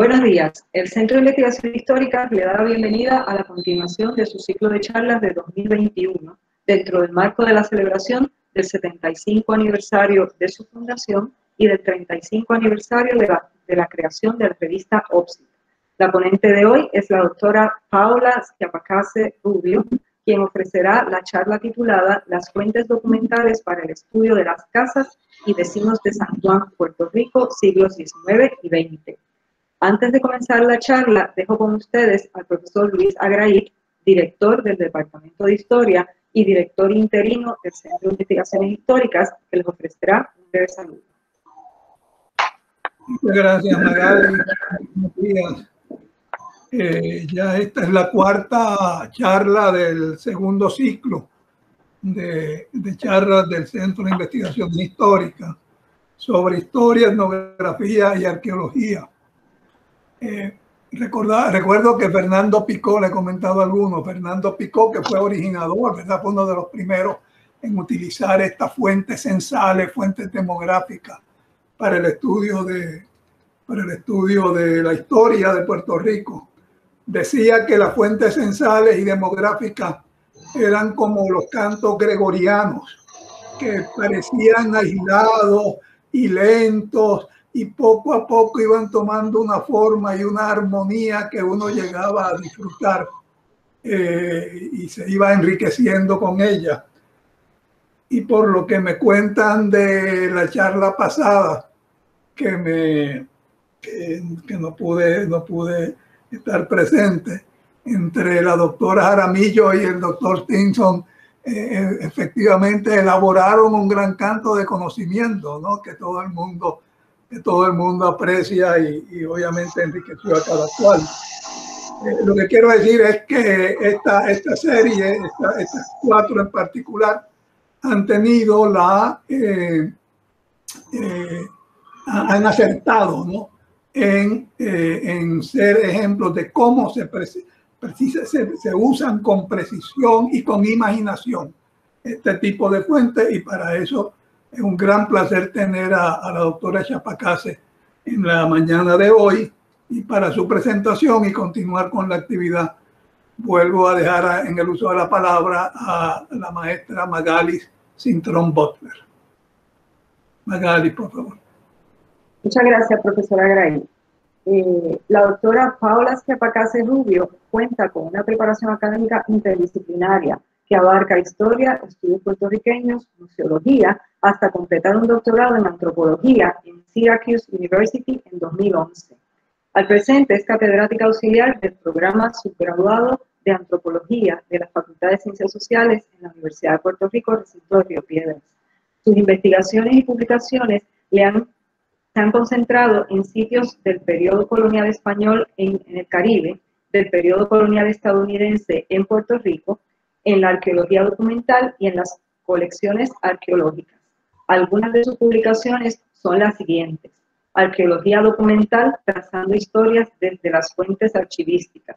Buenos días. El Centro de Investigación Histórica le da la bienvenida a la continuación de su ciclo de charlas de 2021 dentro del marco de la celebración del 75 aniversario de su fundación y del 35 aniversario de la, creación de la revista OPSI. La ponente de hoy es la doctora Paula Schiapacase Rubio, quien ofrecerá la charla titulada Las fuentes documentales para el estudio de las casas y vecinos de San Juan, Puerto Rico, siglos XIX y XX. Antes de comenzar la charla, dejo con ustedes al profesor Luis Agraí, director del Departamento de Historia y director interino del Centro de Investigaciones Históricas, que les ofrecerá un breve saludo. Muchas gracias, Magali. Buenos días. Eh, ya esta es la cuarta charla del segundo ciclo de, de charlas del Centro de Investigación Histórica sobre historia, etnografía y arqueología. Eh, recuerdo que Fernando Picó, le he comentado a algunos, Fernando Picó, que fue originador, ¿verdad? Fue uno de los primeros en utilizar estas fuentes censales, fuentes demográficas para el estudio de, para el estudio de la historia de Puerto Rico decía que las fuentes censales y demográficas eran como los cantos gregorianos, que parecían aislados y lentos y poco a poco iban tomando una forma y una armonía que uno llegaba a disfrutar eh, y se iba enriqueciendo con ella. Y por lo que me cuentan de la charla pasada, que me que, que no pude, no pude estar presente entre la doctora Jaramillo y el doctor Stinson, eh, eh, efectivamente elaboraron un gran canto de conocimiento, ¿no? Que todo el mundo, que todo el mundo aprecia y, obviamente enriqueció a cada cual. Eh, lo que quiero decir es que esta, esta serie, estas cuatro en particular, han tenido la, han acertado, ¿no? en, eh, en ser ejemplos de cómo se, precisa, se, se, usan con precisión y con imaginación este tipo de fuentes y para eso es un gran placer tener a, a la doctora Chapacase en la mañana de hoy y para su presentación y continuar con la actividad vuelvo a dejar en el uso de la palabra a la maestra Magalis Sintrón Butler. Magalis, por favor. Muchas gracias, profesora Gray. Eh, la doctora Paula Schiapacase Rubio cuenta con una preparación académica interdisciplinaria que abarca historia, estudios puertorriqueños, museología, hasta completar un doctorado en antropología en Syracuse University en 2011. Al presente es catedrática auxiliar del programa subgraduado de antropología de la Facultad de Ciencias Sociales en la Universidad de Puerto Rico, recinto de Río Piedras. Sus investigaciones y publicaciones le han se han concentrado en sitios del periodo colonial español en, el Caribe, del periodo colonial estadounidense en Puerto Rico, en la arqueología documental y en las colecciones arqueológicas. Algunas de sus publicaciones son las siguientes. Arqueología documental trazando historias desde las fuentes archivísticas.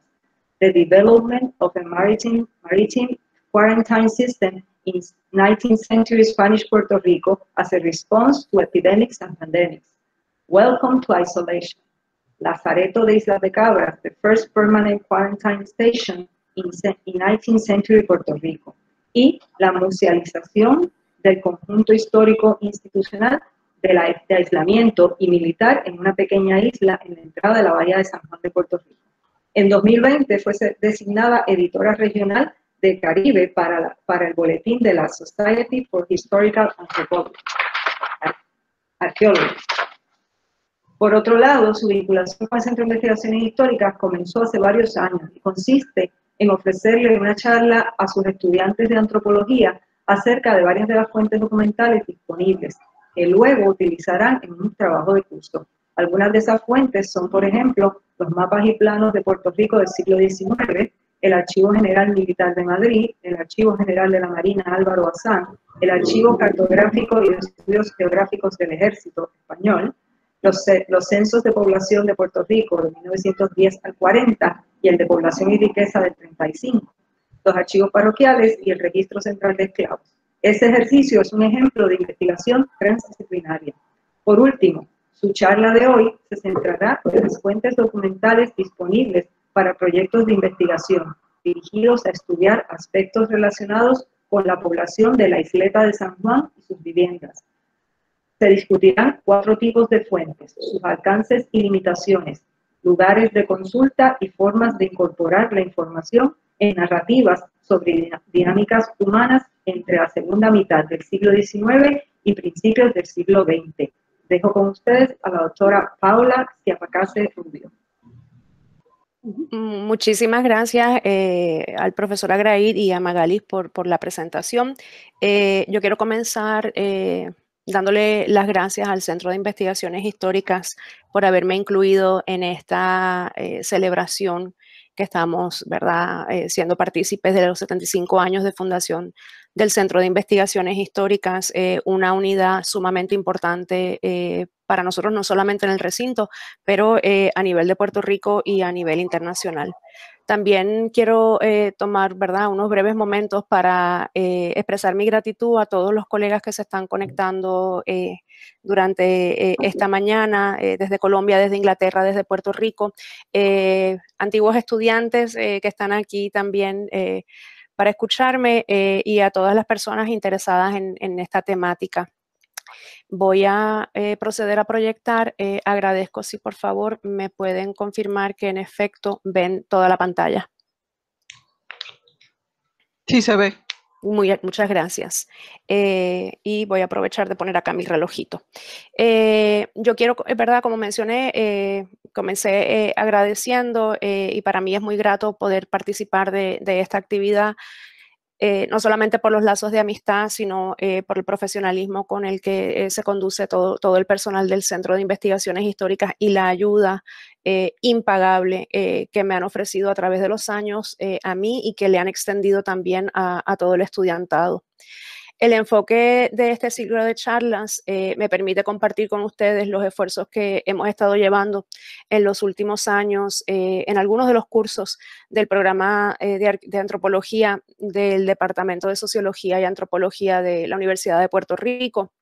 The Development of a Maritime, maritime Quarantine System in 19th Century Spanish Puerto Rico as a Response to Epidemics and Pandemics. Welcome to Isolation. Lazareto de Islas de Cabras, the first permanent quarantine station in, in 19th century Puerto Rico. Y la musealización del conjunto histórico institucional de, la, de aislamiento y militar en una pequeña isla en la entrada de la bahía de San Juan de Puerto Rico. En 2020 fue designada editora regional de Caribe para, la, para el boletín de la Society for Historical Anthropology. Arqueólogos. Por otro lado, su vinculación con el Centro de Investigaciones Históricas comenzó hace varios años y consiste en ofrecerle una charla a sus estudiantes de antropología acerca de varias de las fuentes documentales disponibles, que luego utilizarán en un trabajo de curso. Algunas de esas fuentes son, por ejemplo, los mapas y planos de Puerto Rico del siglo XIX, el Archivo General Militar de Madrid, el Archivo General de la Marina Álvaro Bazán, el Archivo Cartográfico y los Estudios Geográficos del Ejército Español, los, censos de población de Puerto Rico de 1910 al 40 y el de población y riqueza del 35, los archivos parroquiales y el registro central de esclavos. Este ejercicio es un ejemplo de investigación transdisciplinaria. Por último, Su charla de hoy se centrará en las fuentes documentales disponibles para proyectos de investigación dirigidos a estudiar aspectos relacionados con la población de la isleta de San Juan y sus viviendas. Se discutirán cuatro tipos de fuentes, sus alcances y limitaciones, lugares de consulta y formas de incorporar la información en narrativas sobre dinámicas humanas entre la segunda mitad del siglo XIX y principios del siglo XX. Dejo con ustedes a la doctora Paula Ciapacase Rubio. Muchísimas gracias eh, al profesor Agraid y a Magalis por, por la presentación. Eh, yo quiero comenzar eh, dándole las gracias al Centro de Investigaciones Históricas por haberme incluido en esta celebración que estamos, ¿verdad?, siendo partícipes de los 75 años de fundación del Centro de Investigaciones Históricas, una unidad sumamente importante para nosotros no solamente en el recinto, pero eh, a nivel de Puerto Rico y a nivel internacional. También quiero eh, tomar ¿verdad? unos breves momentos para eh, expresar mi gratitud a todos los colegas que se están conectando durante esta mañana, desde Colombia, desde Inglaterra, desde Puerto Rico, antiguos estudiantes que están aquí también para escucharme y a todas las personas interesadas en esta temática. Voy a eh, proceder a proyectar. Eh, agradezco si por favor me pueden confirmar que en efecto ven toda la pantalla. Sí, se ve. Muy, muchas gracias. Eh, y voy a aprovechar de poner acá mi relojito. yo quiero, es verdad, como mencioné, comencé agradeciendo y para mí es muy grato poder participar de, de esta actividad eh, no solamente por los lazos de amistad, sino eh, por el profesionalismo con el que eh, se conduce todo, todo, el personal del Centro de Investigaciones Históricas y la ayuda impagable que me han ofrecido a través de los años a mí y que le han extendido también a todo el estudiantado. El enfoque de este ciclo de charlas eh, me permite compartir con ustedes los esfuerzos que hemos estado llevando en los últimos años eh, en algunos de los cursos del programa eh, de, antropología del Departamento de Sociología y Antropología de la Universidad de Puerto Rico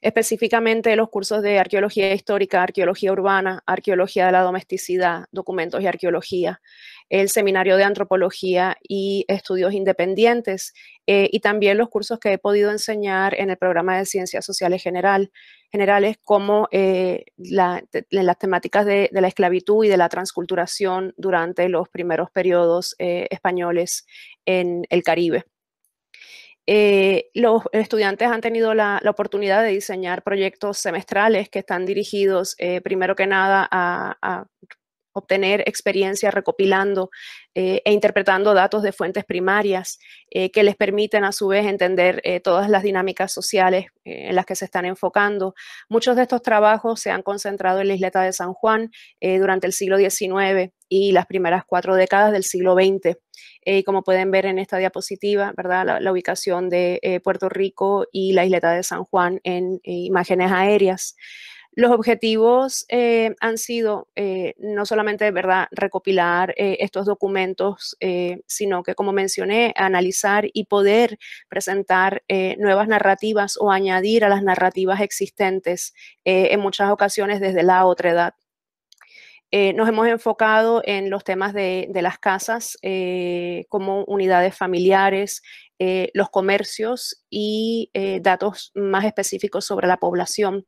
específicamente los cursos de arqueología histórica, arqueología urbana, arqueología de la domesticidad, documentos y arqueología, el seminario de antropología y estudios independientes, eh, y también los cursos que he podido enseñar en el programa de ciencias sociales general, generales como eh, las temáticas de, la esclavitud y de la transculturación durante los primeros periodos eh, españoles en el Caribe. los estudiantes han tenido la, oportunidad de diseñar proyectos semestrales que están dirigidos, primero que nada, a, obtener experiencia recopilando eh, e interpretando datos de fuentes primarias eh, que les permiten a su vez entender eh, todas las dinámicas sociales en las que se están enfocando. Muchos de estos trabajos se han concentrado en la isleta de San Juan durante el siglo XIX y las primeras cuatro décadas del siglo XX. como pueden ver en esta diapositiva, ¿verdad? La, ubicación de Puerto Rico y la isleta de San Juan en imágenes aéreas. Los objetivos eh, han sido eh, no solamente ¿verdad? recopilar eh, estos documentos, sino que, como mencioné, analizar y poder presentar nuevas narrativas o añadir a las narrativas existentes en muchas ocasiones desde la otra edad. nos hemos enfocado en los temas de las casas como unidades familiares, los comercios y datos más específicos sobre la población.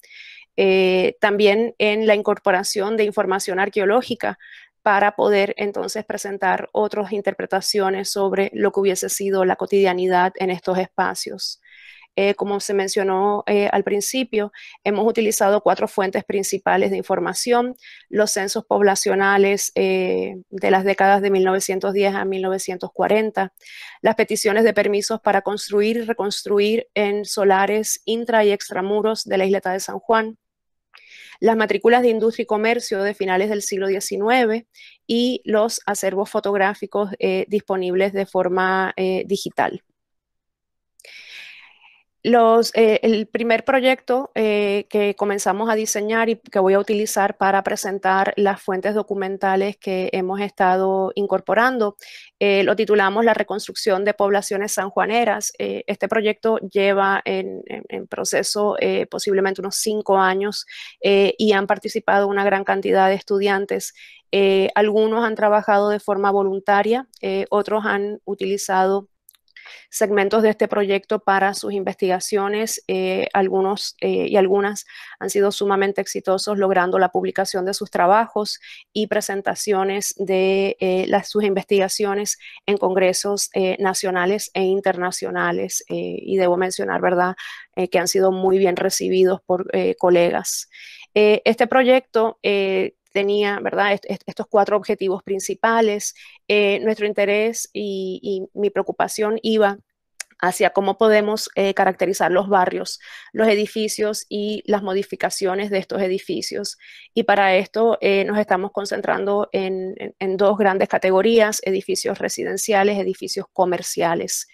Eh, también en la incorporación de información arqueológica para poder entonces presentar otras interpretaciones sobre lo que hubiese sido la cotidianidad en estos espacios. Eh, como se mencionó eh, al principio, hemos utilizado cuatro fuentes principales de información, los censos poblacionales de las décadas de 1910 a 1940, las peticiones de permisos para construir y reconstruir en solares intra y extramuros de la isleta de San Juan, las matrículas de industria y comercio de finales del siglo XIX y los acervos fotográficos eh, disponibles de forma eh, digital. Los, eh, el primer proyecto eh, que comenzamos a diseñar y que voy a utilizar para presentar las fuentes documentales que hemos estado incorporando, eh, lo titulamos La reconstrucción de poblaciones sanjuaneras. este proyecto lleva en, en proceso posiblemente unos cinco años y han participado una gran cantidad de estudiantes. algunos han trabajado de forma voluntaria, otros han utilizado segmentos de este proyecto para sus investigaciones. Eh, algunos eh, y algunas han sido sumamente exitosos logrando la publicación de sus trabajos y presentaciones de eh, sus investigaciones en congresos nacionales e internacionales. y debo mencionar, ¿verdad?, que han sido muy bien recibidos por colegas. este proyecto tenía, ¿verdad? estos cuatro objetivos principales. Eh, nuestro interés y, mi preocupación iba hacia cómo podemos eh, caracterizar los barrios, los edificios y las modificaciones de estos edificios. Y para esto eh, nos estamos concentrando en, dos grandes categorías, edificios residenciales, edificios comerciales.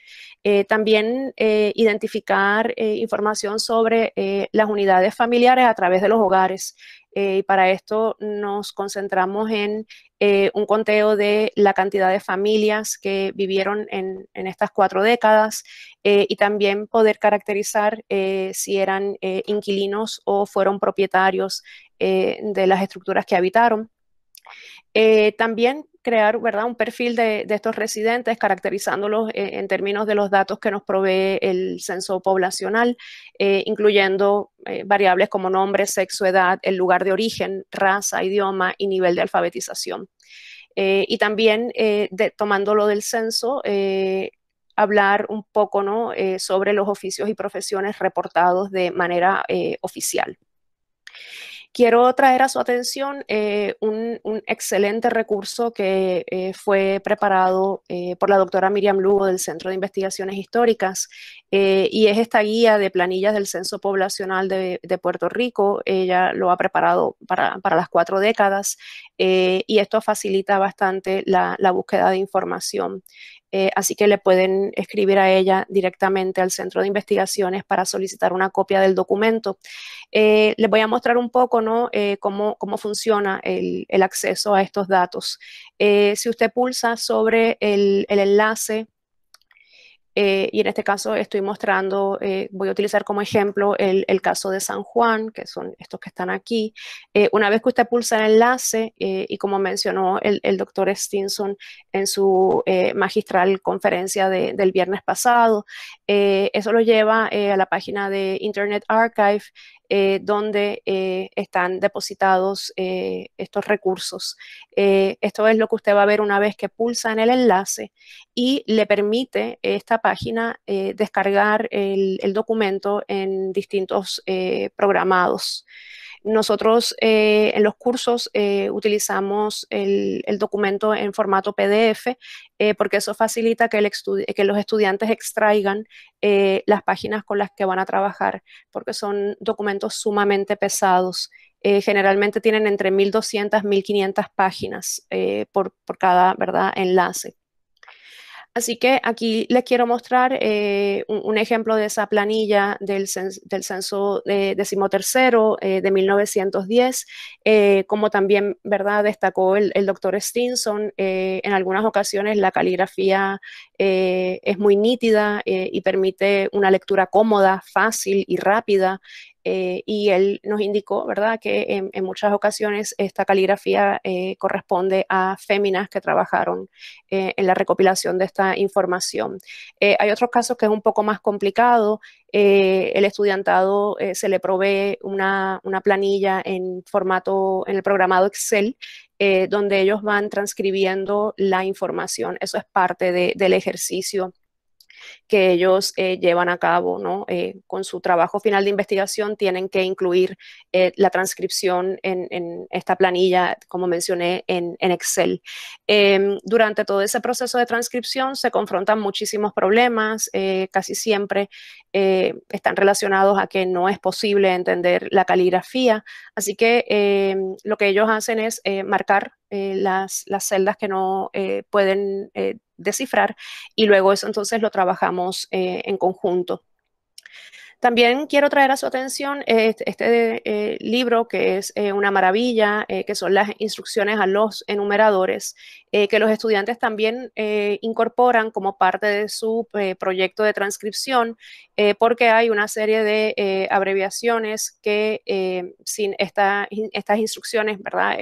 también identificar información sobre las unidades familiares a través de los hogares. Eh, y para esto nos concentramos en eh, un conteo de la cantidad de familias que vivieron en, estas cuatro décadas eh, y también poder caracterizar si eran inquilinos o fueron propietarios de las estructuras que habitaron. También crear un perfil de, estos residentes, caracterizándolos eh, en términos de los datos que nos provee el censo poblacional, eh, incluyendo eh, variables como nombre, sexo, edad, el lugar de origen, raza, idioma y nivel de alfabetización. y también, tomándolo del censo, hablar un poco ¿no? sobre los oficios y profesiones reportados de manera oficial. Quiero traer a su atención eh, un, excelente recurso que eh, fue preparado eh, por la doctora Miriam Lugo del Centro de Investigaciones Históricas y es esta guía de planillas del Censo Poblacional de, Puerto Rico. Ella lo ha preparado para, las cuatro décadas y esto facilita bastante la búsqueda de información. Eh, así que le pueden escribir a ella directamente al centro de investigaciones para solicitar una copia del documento. Eh, les voy a mostrar un poco ¿no? Eh, cómo, funciona el, acceso a estos datos. si usted pulsa sobre el enlace eh, y en este caso estoy mostrando, eh, voy a utilizar como ejemplo el, caso de San Juan, que son estos que están aquí. Eh, una vez que usted pulsa el enlace, y como mencionó el, doctor Stinson en su magistral conferencia del viernes pasado, eso lo lleva a la página de Internet Archive, eh, donde eh, están depositados eh, estos recursos. esto es lo que usted va a ver una vez que pulsa en el enlace y le permite esta página descargar el, documento en distintos programados. Nosotros eh, en los cursos eh, utilizamos el, documento en formato PDF eh, porque eso facilita que, los estudiantes extraigan las páginas con las que van a trabajar porque son documentos sumamente pesados. generalmente tienen entre 1.200 y 1.500 páginas por, por, cada ¿verdad? enlace. Así que aquí les quiero mostrar eh, un, ejemplo de esa planilla del, censo de decimotercero eh, de 1910, eh, como también ¿verdad? destacó el, el doctor Stinson, en algunas ocasiones la caligrafía es muy nítida y permite una lectura cómoda, fácil y rápida. Eh, y él nos indicó, ¿verdad?, que en, muchas ocasiones esta caligrafía eh, corresponde a féminas que trabajaron eh, en la recopilación de esta información. hay otros casos que es un poco más complicado. el estudiantado se le provee una, planilla en formato, en el programado Excel, donde ellos van transcribiendo la información. Eso es parte del ejercicio que ellos eh, llevan a cabo, ¿no? Eh, con su trabajo final de investigación tienen que incluir eh, la transcripción en, esta planilla, como mencioné, en, Excel. Em, durante todo ese proceso de transcripción se confrontan muchísimos problemas, casi siempre están relacionados a que no es posible entender la caligrafía, así que em, lo que ellos hacen es marcar las, las, celdas que no pueden descifrar y luego eso entonces lo trabajamos eh, en conjunto. También quiero traer a su atención este, este eh, libro que es eh, una maravilla, eh, que son las instrucciones a los enumeradores, que los estudiantes también incorporan como parte de su proyecto de transcripción, porque hay una serie de abreviaciones que sin estas instrucciones, ¿verdad?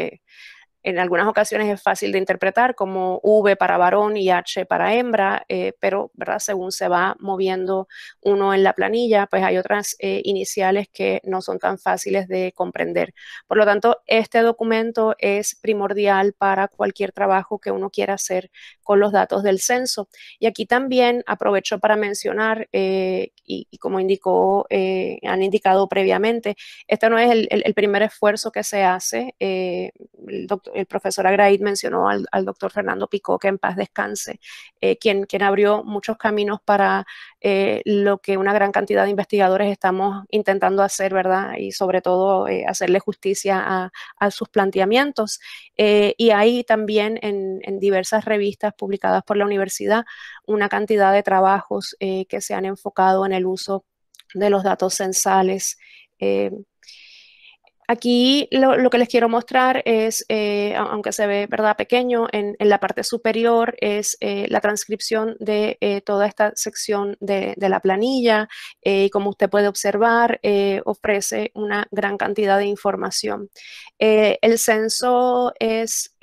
En algunas ocasiones es fácil de interpretar como V para varón y H para hembra, eh, pero ¿verdad? según se va moviendo uno en la planilla, pues hay otras eh, iniciales que no son tan fáciles de comprender. Por lo tanto, este documento es primordial para cualquier trabajo que uno quiera hacer con los datos del censo. Y aquí también aprovecho para mencionar, eh, y, como indicó, han indicado previamente, este no es el, el primer esfuerzo que se hace. el doctor el profesor Agraid mencionó al, doctor Fernando Picó, que en paz descanse, eh, quien, quien abrió muchos caminos para eh, lo que una gran cantidad de investigadores estamos intentando hacer, ¿verdad? Y sobre todo eh, hacerle justicia a, sus planteamientos. y hay también en, en, diversas revistas publicadas por la universidad una cantidad de trabajos que se han enfocado en el uso de los datos censales Aquí lo, que les quiero mostrar es, eh, aunque se ve ¿verdad? pequeño, en, la parte superior es eh, la transcripción de eh, toda esta sección de, la planilla y como usted puede observar, ofrece una gran cantidad de información. el censo es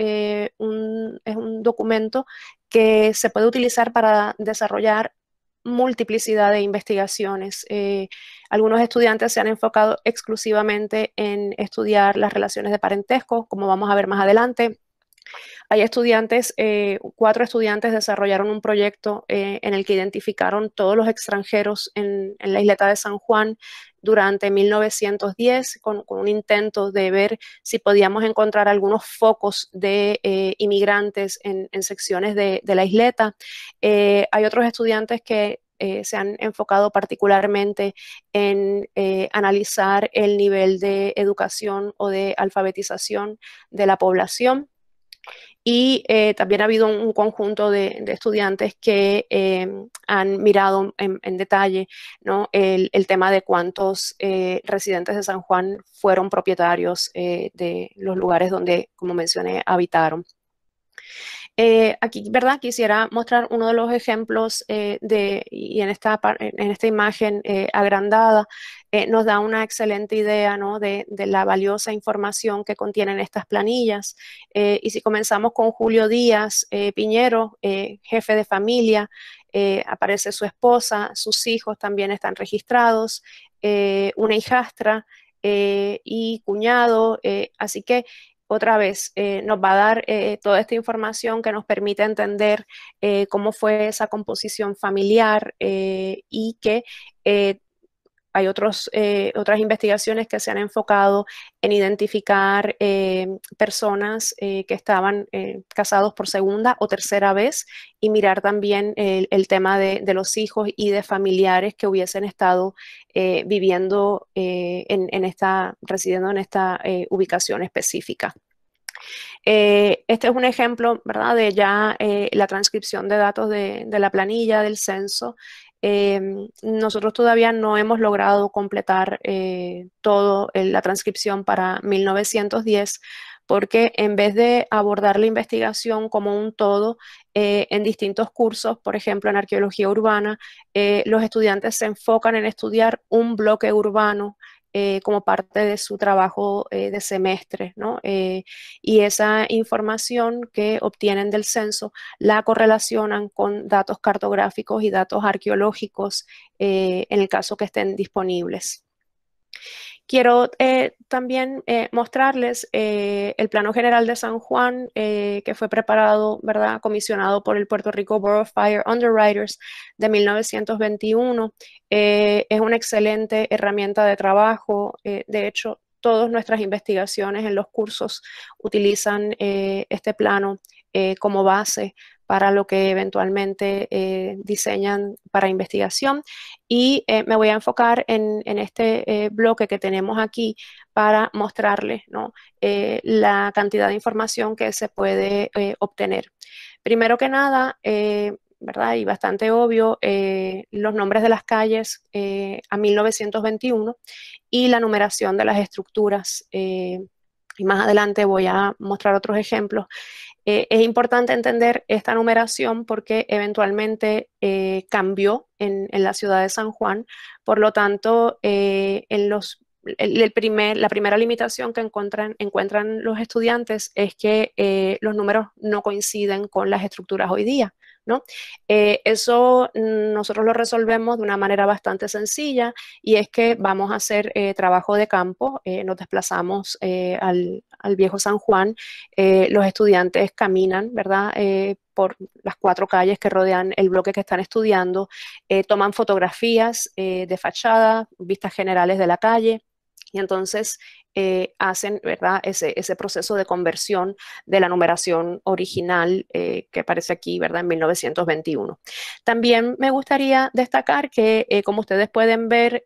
un, es un documento que se puede utilizar para desarrollar multiplicidad de investigaciones. Eh, algunos estudiantes se han enfocado exclusivamente en estudiar las relaciones de parentesco, como vamos a ver más adelante. Hay estudiantes, eh, cuatro estudiantes desarrollaron un proyecto eh, en el que identificaron todos los extranjeros en, la isleta de San Juan durante 1910 con, un intento de ver si podíamos encontrar algunos focos de inmigrantes en, secciones de, la isleta. hay otros estudiantes que eh, se han enfocado particularmente en eh, analizar el nivel de educación o de alfabetización de la población. Y eh, también ha habido un, conjunto de, estudiantes que han mirado en, detalle el, tema de cuántos residentes de San Juan fueron propietarios de los lugares donde, como mencioné, habitaron. Eh, aquí, ¿verdad? Quisiera mostrar uno de los ejemplos eh, de, y en esta, en esta imagen eh, agrandada, nos da una excelente idea ¿no? de, la valiosa información que contienen estas planillas. y si comenzamos con Julio Díaz Piñero, jefe de familia, aparece su esposa, sus hijos también están registrados, una hijastra y cuñado, así que otra vez eh, nos va a dar eh, toda esta información que nos permite entender eh, cómo fue esa composición familiar y que hay otros, otras investigaciones que se han enfocado en identificar personas que estaban casados por segunda o tercera vez y mirar también el, tema de, los hijos y de familiares que hubiesen estado viviendo en, esta, residiendo en esta ubicación específica. Eh, este es un ejemplo, ¿verdad?, de ya eh, la transcripción de datos de, la planilla del censo. Em, nosotros todavía no hemos logrado completar eh, toda la transcripción para 1910 porque en vez de abordar la investigación como un todo en distintos cursos, por ejemplo en arqueología urbana, los estudiantes se enfocan en estudiar un bloque urbano eh, como parte de su trabajo eh, de semestre, ¿no? Eh, y esa información que obtienen del censo la correlacionan con datos cartográficos y datos arqueológicos en el caso que estén disponibles. Quiero eh, también eh, mostrarles eh, el plano general de San Juan que fue preparado, ¿verdad? Comisionado por el Puerto Rico Borough Fire Underwriters de 1921. es una excelente herramienta de trabajo. de hecho, todas nuestras investigaciones en los cursos utilizan este plano como base para lo que eventualmente eh, diseñan para investigación. Y eh, me voy a enfocar en, este eh, bloque que tenemos aquí para mostrarles la cantidad de información que se puede obtener. Primero que nada, ¿verdad? Y bastante obvio, los nombres de las calles a 1921 y la numeración de las estructuras. y más adelante voy a mostrar otros ejemplos. Es importante entender esta numeración porque eventualmente cambió en, la ciudad de San Juan. Por lo tanto, en los el, primer, la primera limitación que encuentran, encuentran los estudiantes es que eh, los números no coinciden con las estructuras hoy día. ¿No? Eh, eso nosotros lo resolvemos de una manera bastante sencilla y es que vamos a hacer eh, trabajo de campo, nos desplazamos al, al, viejo San Juan, los estudiantes caminan, ¿verdad? por las cuatro calles que rodean el bloque que están estudiando, toman fotografías de fachada, vistas generales de la calle, y entonces eh, hacen ¿verdad? Ese, ese, proceso de conversión de la numeración original eh, que aparece aquí ¿verdad? en 1921. También me gustaría destacar que, eh, como ustedes pueden ver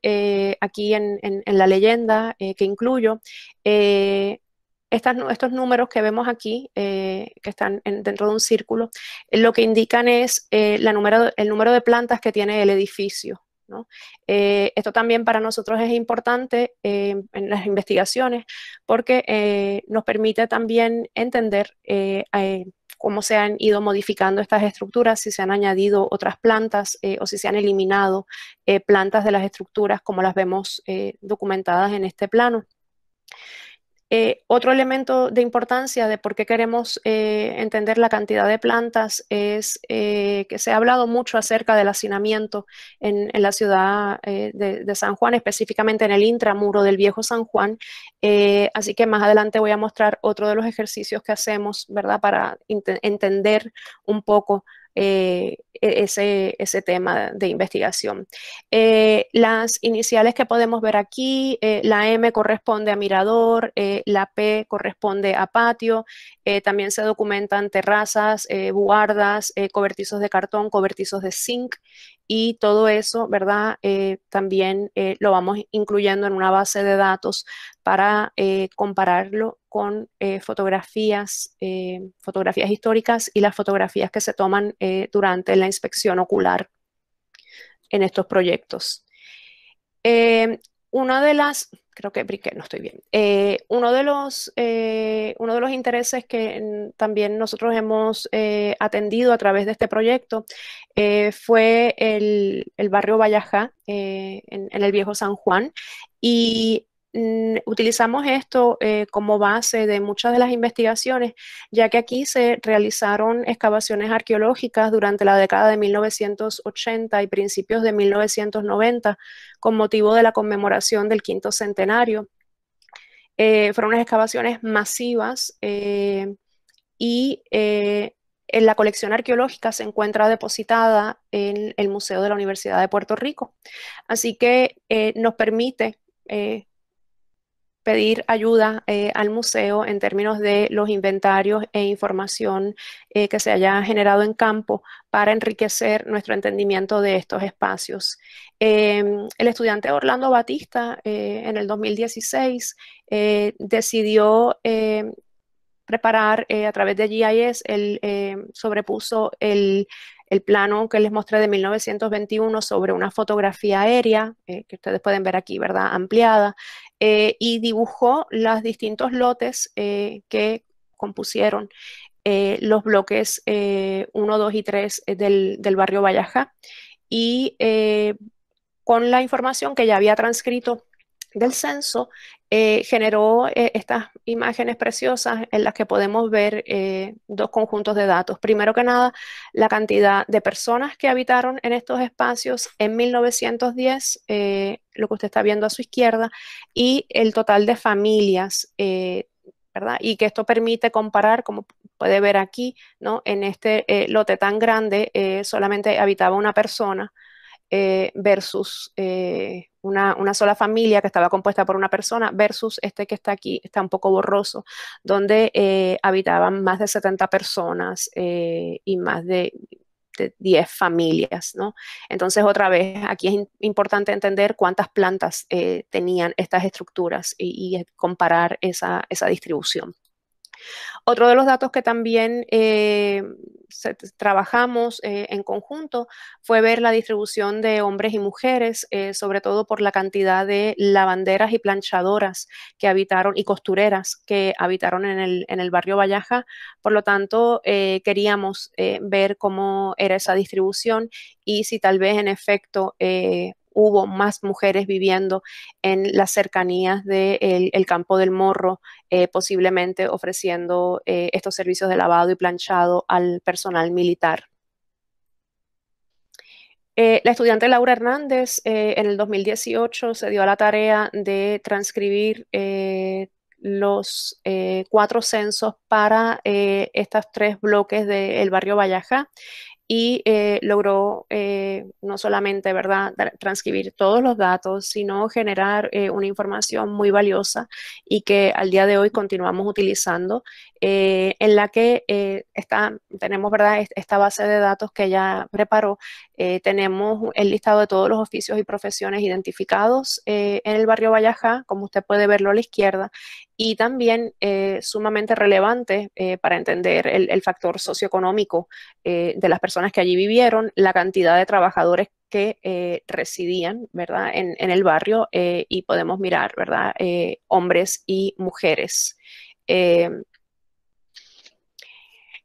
aquí en, en, la leyenda que incluyo, estos números que vemos aquí, que están dentro de un círculo, lo que indican es la número, el número de plantas que tiene el edificio. Eh, esto también para nosotros es importante eh, en las investigaciones porque eh, nos permite también entender cómo se han ido modificando estas estructuras, si se han añadido otras plantas o si se han eliminado plantas de las estructuras como las vemos documentadas en este plano. Eh, otro elemento de importancia de por qué queremos eh, entender la cantidad de plantas es eh, que se ha hablado mucho acerca del hacinamiento en, la ciudad de, San Juan, específicamente en el intramuro del viejo San Juan. así que más adelante voy a mostrar otro de los ejercicios que hacemos, ¿verdad? Para entender un poco eh, e-, ese, ese, tema de investigación. Eh, las iniciales que podemos ver aquí, eh, la M corresponde a mirador, la P corresponde a patio, también se documentan terrazas, buhardas, cobertizos de cartón, cobertizos de zinc y todo eso, ¿verdad? también lo vamos incluyendo en una base de datos para compararlo con eh, fotografías, eh, fotografías históricas y las fotografías que se toman eh, durante la inspección ocular en estos proyectos. una de las, creo que no estoy bien, uno, de los, uno de los intereses que también nosotros hemos atendido a través de este proyecto fue el, barrio Vallajá en, en, el viejo San Juan. Y utilizamos esto eh, como base de muchas de las investigaciones, ya que aquí se realizaron excavaciones arqueológicas durante la década de 1980 y principios de 1990 con motivo de la conmemoración del quinto centenario. Eh, fueron unas excavaciones masivas eh, y en la colección arqueológica se encuentra depositada en el Museo de la Universidad de Puerto Rico. Así que nos permite pedir ayuda eh, al museo en términos de los inventarios e información eh, que se haya generado en campo para enriquecer nuestro entendimiento de estos espacios. Em, el estudiante Orlando Batista eh, en el 2016 decidió em, preparar a través de GIS, él sobrepuso el el plano que les mostré de 1921 sobre una fotografía aérea, que ustedes pueden ver aquí, ¿verdad? Ampliada, eh, y dibujó los distintos lotes eh, que compusieron eh, los bloques 1, 2 y 3 del, del, barrio Vallajá. Y con la información que ya había transcrito del censo, eh, generó eh, estas imágenes preciosas en las que podemos ver eh, dos conjuntos de datos. Primero que nada, la cantidad de personas que habitaron en estos espacios en 1910, lo que usted está viendo a su izquierda, y el total de familias, ¿verdad? Y que esto permite comparar, como puede ver aquí, ¿no? En este lote tan grande, solamente habitaba una persona versus una, sola familia que estaba compuesta por una persona versus este que está aquí, está un poco borroso, donde eh, habitaban más de 70 personas eh, y más de, 10 familias, ¿no? Entonces, otra vez, aquí es importante entender cuántas plantas eh, tenían estas estructuras y, comparar esa, esa distribución. Otro de los datos que también eh, trabajamos eh, en conjunto fue ver la distribución de hombres y mujeres, eh, sobre todo por la cantidad de lavanderas y planchadoras que habitaron y costureras que habitaron en el, en el barrio Vallaja. Por lo tanto, queríamos ver cómo era esa distribución y si tal vez en efecto hubo más mujeres viviendo en las cercanías del campo del morro, eh, posiblemente ofreciendo eh, estos servicios de lavado y planchado al personal militar. Eh, la estudiante Laura Hernández en el 2018 se dio a la tarea de transcribir los cuatro censos para estos tres bloques del barrio Vallajá y eh, logró eh, no solamente ¿verdad? transcribir todos los datos, sino generar eh, una información muy valiosa y que al día de hoy continuamos utilizando, en la que está, tenemos ¿verdad? esta base de datos que ella preparó, tenemos el listado de todos los oficios y profesiones identificados en el barrio Vallajá, como usted puede verlo a la izquierda, y también sumamente relevante para entender el, el factor socioeconómico de las personas que allí vivieron, la cantidad de trabajadores que eh, residían, ¿verdad? En, el barrio eh, y podemos mirar, ¿verdad? Eh, hombres y mujeres.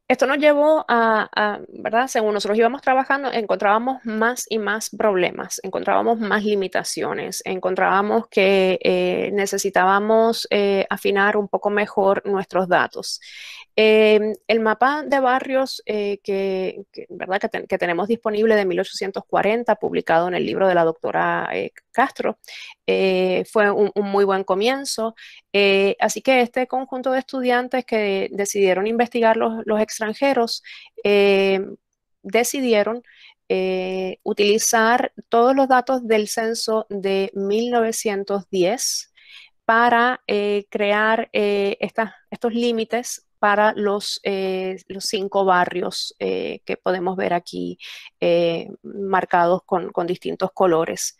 Esto nos llevó a, ¿verdad? Según nosotros íbamos trabajando, encontrábamos más y más problemas, encontrábamos más limitaciones, encontrábamos que necesitábamos afinar un poco mejor nuestros datos. Em, el mapa de barrios eh, que, ¿verdad? Que, tenemos disponible de 1840, publicado en el libro de la doctora eh, Castro, eh, fue un, muy buen comienzo. así que este conjunto de estudiantes que decidieron investigar los, los extranjeros, decidieron utilizar todos los datos del censo de 1910 para crear estos límites para los, eh, los cinco barrios eh, que podemos ver aquí eh, marcados con, distintos colores.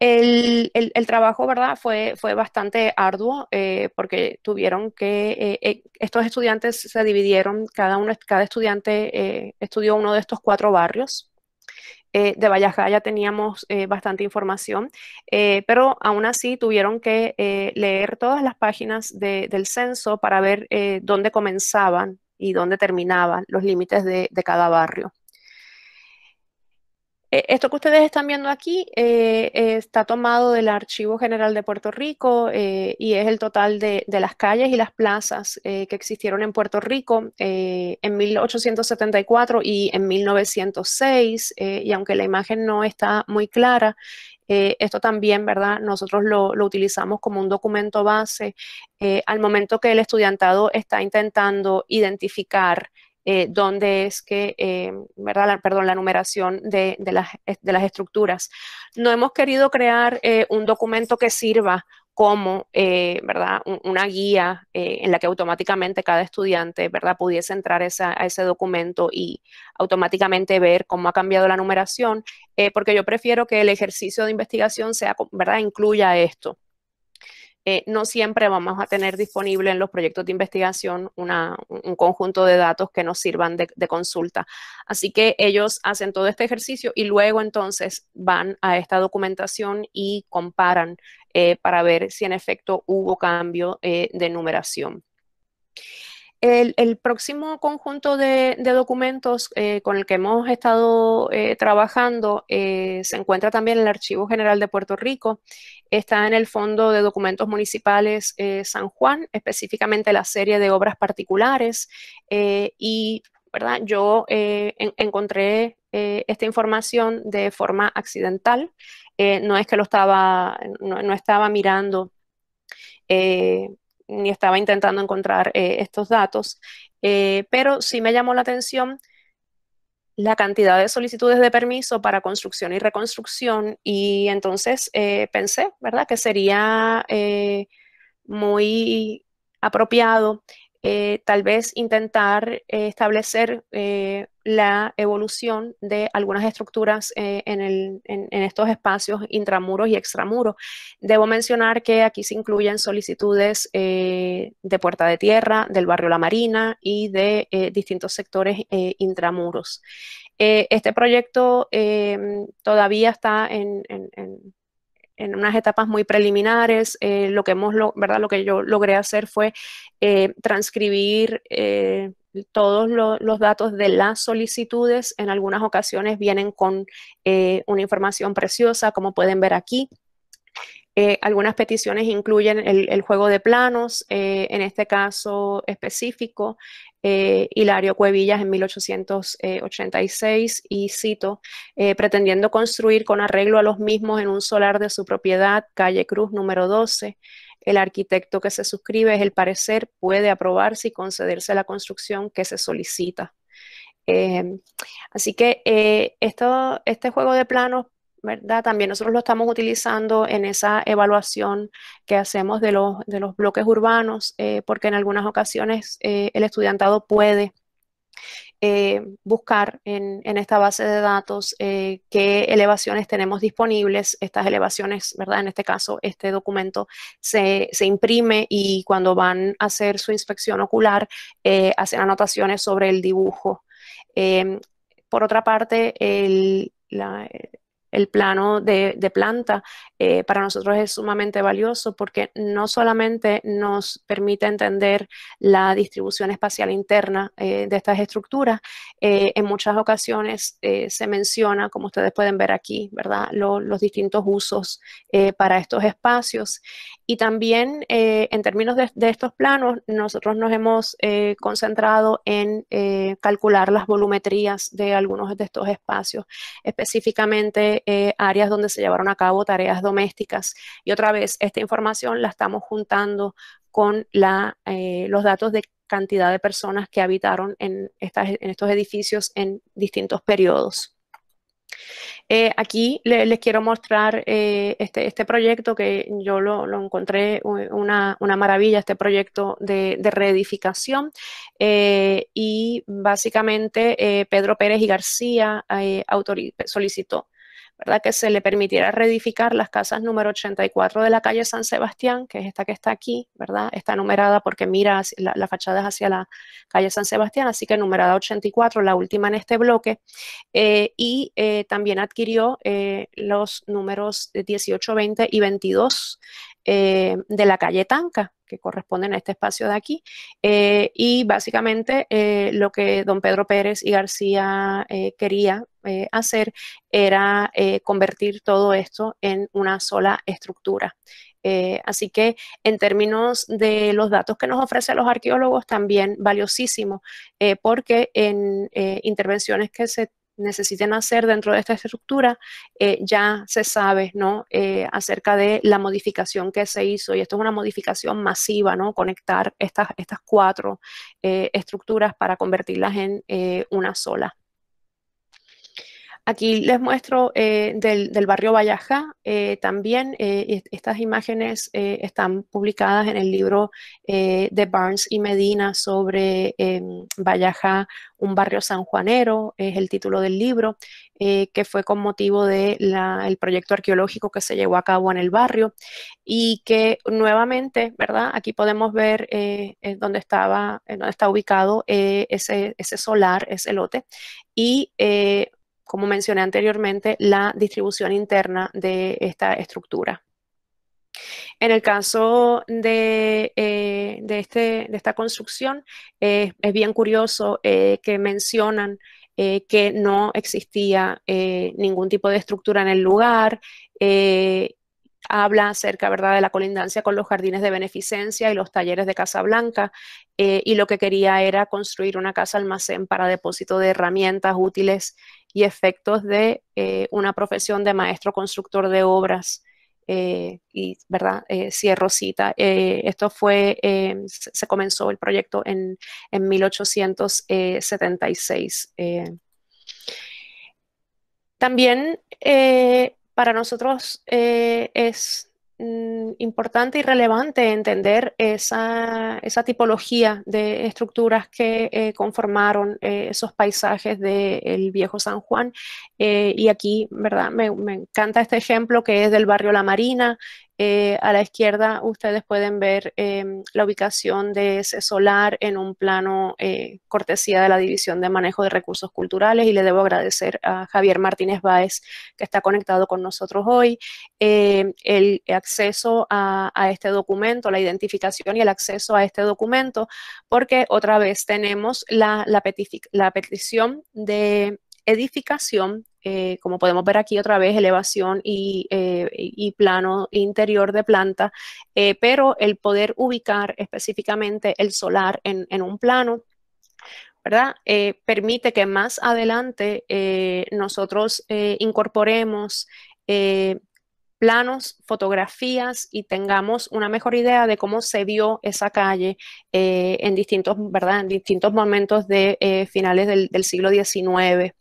El, trabajo, ¿verdad? Fue, fue bastante arduo porque tuvieron que, estos estudiantes se dividieron, cada, uno, cada estudiante estudió uno de estos cuatro barrios. Eh, de Valleja ya teníamos eh, bastante información, eh, pero aún así tuvieron que leer todas las páginas del censo para ver dónde comenzaban y dónde terminaban los límites de cada barrio. Eh, esto que ustedes están viendo aquí eh, está tomado del Archivo General de Puerto Rico eh, y es el total de, las calles y las plazas que existieron en Puerto Rico en 1874 y en 1906. y aunque la imagen no está muy clara, esto también, ¿verdad? Nosotros lo, lo utilizamos como un documento base al momento que el estudiantado está intentando identificar eh, dónde es que, eh, ¿verdad? Perdón, la numeración de, las, de, las, estructuras. No hemos querido crear eh, un documento que sirva como, ¿verdad? una guía en la que automáticamente cada estudiante, ¿verdad? Pudiese entrar a ese documento y automáticamente ver cómo ha cambiado la numeración, porque yo prefiero que el ejercicio de investigación sea, ¿verdad? Incluya esto. Eh, no siempre vamos a tener disponible en los proyectos de investigación un conjunto de datos que nos sirvan de, consulta. Así que ellos hacen todo este ejercicio y luego entonces van a esta documentación y comparan eh, para ver si en efecto hubo cambio eh, de numeración. El, próximo conjunto de, documentos eh, con el que hemos estado eh, trabajando eh, se encuentra también en el Archivo General de Puerto Rico. Está en el Fondo de Documentos Municipales San Juan, específicamente la serie de obras particulares. y ¿verdad? yo encontré esta información de forma accidental. no es que lo estaba, no, estaba mirando ni estaba intentando encontrar eh, estos datos, eh, pero sí me llamó la atención la cantidad de solicitudes de permiso para construcción y reconstrucción y entonces eh, pensé, ¿verdad?, que sería muy apropiado eh, tal vez intentar establecer la evolución de algunas estructuras en, estos espacios intramuros y extramuros. Debo mencionar que aquí se incluyen solicitudes de Puerta de Tierra, del barrio La Marina y de distintos sectores intramuros. este proyecto todavía está en unas etapas muy preliminares. Eh, lo que hemos, ¿verdad? Lo que yo logré hacer fue eh, transcribir eh, todos los datos de las solicitudes. En algunas ocasiones vienen con una información preciosa, como pueden ver aquí. algunas peticiones incluyen el, juego de planos, en este caso específico, eh, Hilario Cuevillas en 1886 y cito, eh, pretendiendo construir con arreglo a los mismos en un solar de su propiedad, calle Cruz número 12. El arquitecto que se suscribe es el parecer, puede aprobarse y concederse la construcción que se solicita. Eh, así que esto, este juego de planos También nosotros lo estamos utilizando en esa evaluación que hacemos de los, de los bloques urbanos, eh, porque en algunas ocasiones eh, el estudiantado puede eh, buscar en, esta base de datos qué elevaciones tenemos disponibles. Estas elevaciones, ¿verdad? En este caso, este documento se, se imprime y cuando van a hacer su inspección ocular, hacen anotaciones sobre el dibujo. por otra parte, el, la, el plano de, planta eh, para nosotros es sumamente valioso porque no solamente nos permite entender la distribución espacial interna eh, de estas estructuras, eh, en muchas ocasiones se menciona, como ustedes pueden ver aquí, ¿verdad? los distintos usos para estos espacios. Y también en términos de, estos planos, nosotros nos hemos concentrado en calcular las volumetrías de algunos de estos espacios, específicamente eh, áreas donde se llevaron a cabo tareas domésticas. Y otra vez, esta información la estamos juntando con eh, los datos de cantidad de personas que habitaron en, estos edificios en distintos periodos. Eh, aquí les quiero mostrar este, este, proyecto que yo lo, encontré una, maravilla, este proyecto de, reedificación. y básicamente Pedro Pérez y García solicitó ¿verdad? Que se le permitiera reedificar las casas número 84 de la calle San Sebastián, que es esta que está aquí, ¿verdad? Está numerada porque mira, la, fachada es hacia la calle San Sebastián, así que numerada 84, la última en este bloque, eh, y eh, también adquirió eh, los números 18, 20 y 22 de la calle Tanca, que corresponden a este espacio de aquí. Eh, y básicamente eh, lo que don Pedro Pérez y García eh, quería hacer era convertir todo esto en una sola estructura. así que en términos de los datos que nos ofrecen los arqueólogos, también valiosísimo, porque en intervenciones que se necesiten hacer dentro de esta estructura, eh, ya se sabe ¿no? Eh, acerca de la modificación que se hizo. Y esto es una modificación masiva, ¿no? conectar estas, estas cuatro eh, estructuras para convertirlas en una sola. Aquí les muestro eh, del, barrio Vallajá. Eh, también eh, estas imágenes están publicadas en el libro de Barnes y Medina sobre em, Vallajá, un barrio sanjuanero, es el título del libro, que fue con motivo del proyecto arqueológico que se llevó a cabo en el barrio y que nuevamente, ¿verdad? Aquí podemos ver dónde, estaba, dónde está ubicado ese solar, ese lote, y como mencioné anteriormente, la distribución interna de esta estructura. En el caso de, eh, este, de esta construcción, eh, es bien curioso eh, que mencionan que no existía ningún tipo de estructura en el lugar, habla acerca ¿verdad? de la colindancia con los jardines de beneficencia y los talleres de Casablanca y lo que quería era construir una casa almacén para depósito de herramientas útiles y efectos de eh, una profesión de maestro constructor de obras. Eh, y, ¿verdad? Eh, cierro cita. esto fue, se comenzó el proyecto en, en 1876. también para nosotros es mm, importante y relevante entender esa, tipología de estructuras que eh, conformaron eh, esos paisajes del viejo San Juan. Eh, y aquí, ¿verdad? Me, encanta este ejemplo que es del barrio La Marina, eh, a la izquierda ustedes pueden ver em, la ubicación de ese solar en un plano eh, cortesía de la División de Manejo de Recursos Culturales y le debo agradecer a Javier Martínez Báez que está conectado con nosotros hoy. Em, el acceso a, este documento, la identificación y el acceso a este documento, porque otra vez tenemos la, la petición de edificación eh, como podemos ver aquí otra vez, elevación y, eh, plano interior de planta, eh, pero el poder ubicar específicamente el solar en, un plano, ¿verdad? permite que más adelante nosotros incorporemos planos, fotografías y tengamos una mejor idea de cómo se vio esa calle en, distintos, ¿verdad? distintos momentos de finales del, del siglo XIX.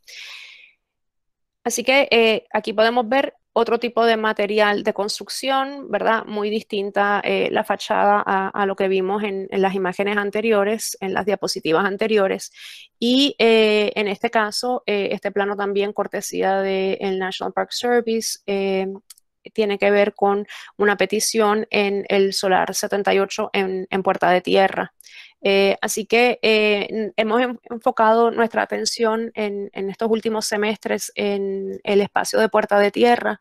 Así que eh, aquí podemos ver otro tipo de material de construcción, ¿verdad? Muy distinta eh, la fachada a, lo que vimos en, las imágenes anteriores, en las diapositivas anteriores. Y eh, en este caso, este plano también cortesía del National Park Service, tiene que ver con una petición en el Solar 78 en Puerta de Tierra. Eh, así que eh, hemos enfocado nuestra atención en, estos últimos semestres en el espacio de Puerta de Tierra,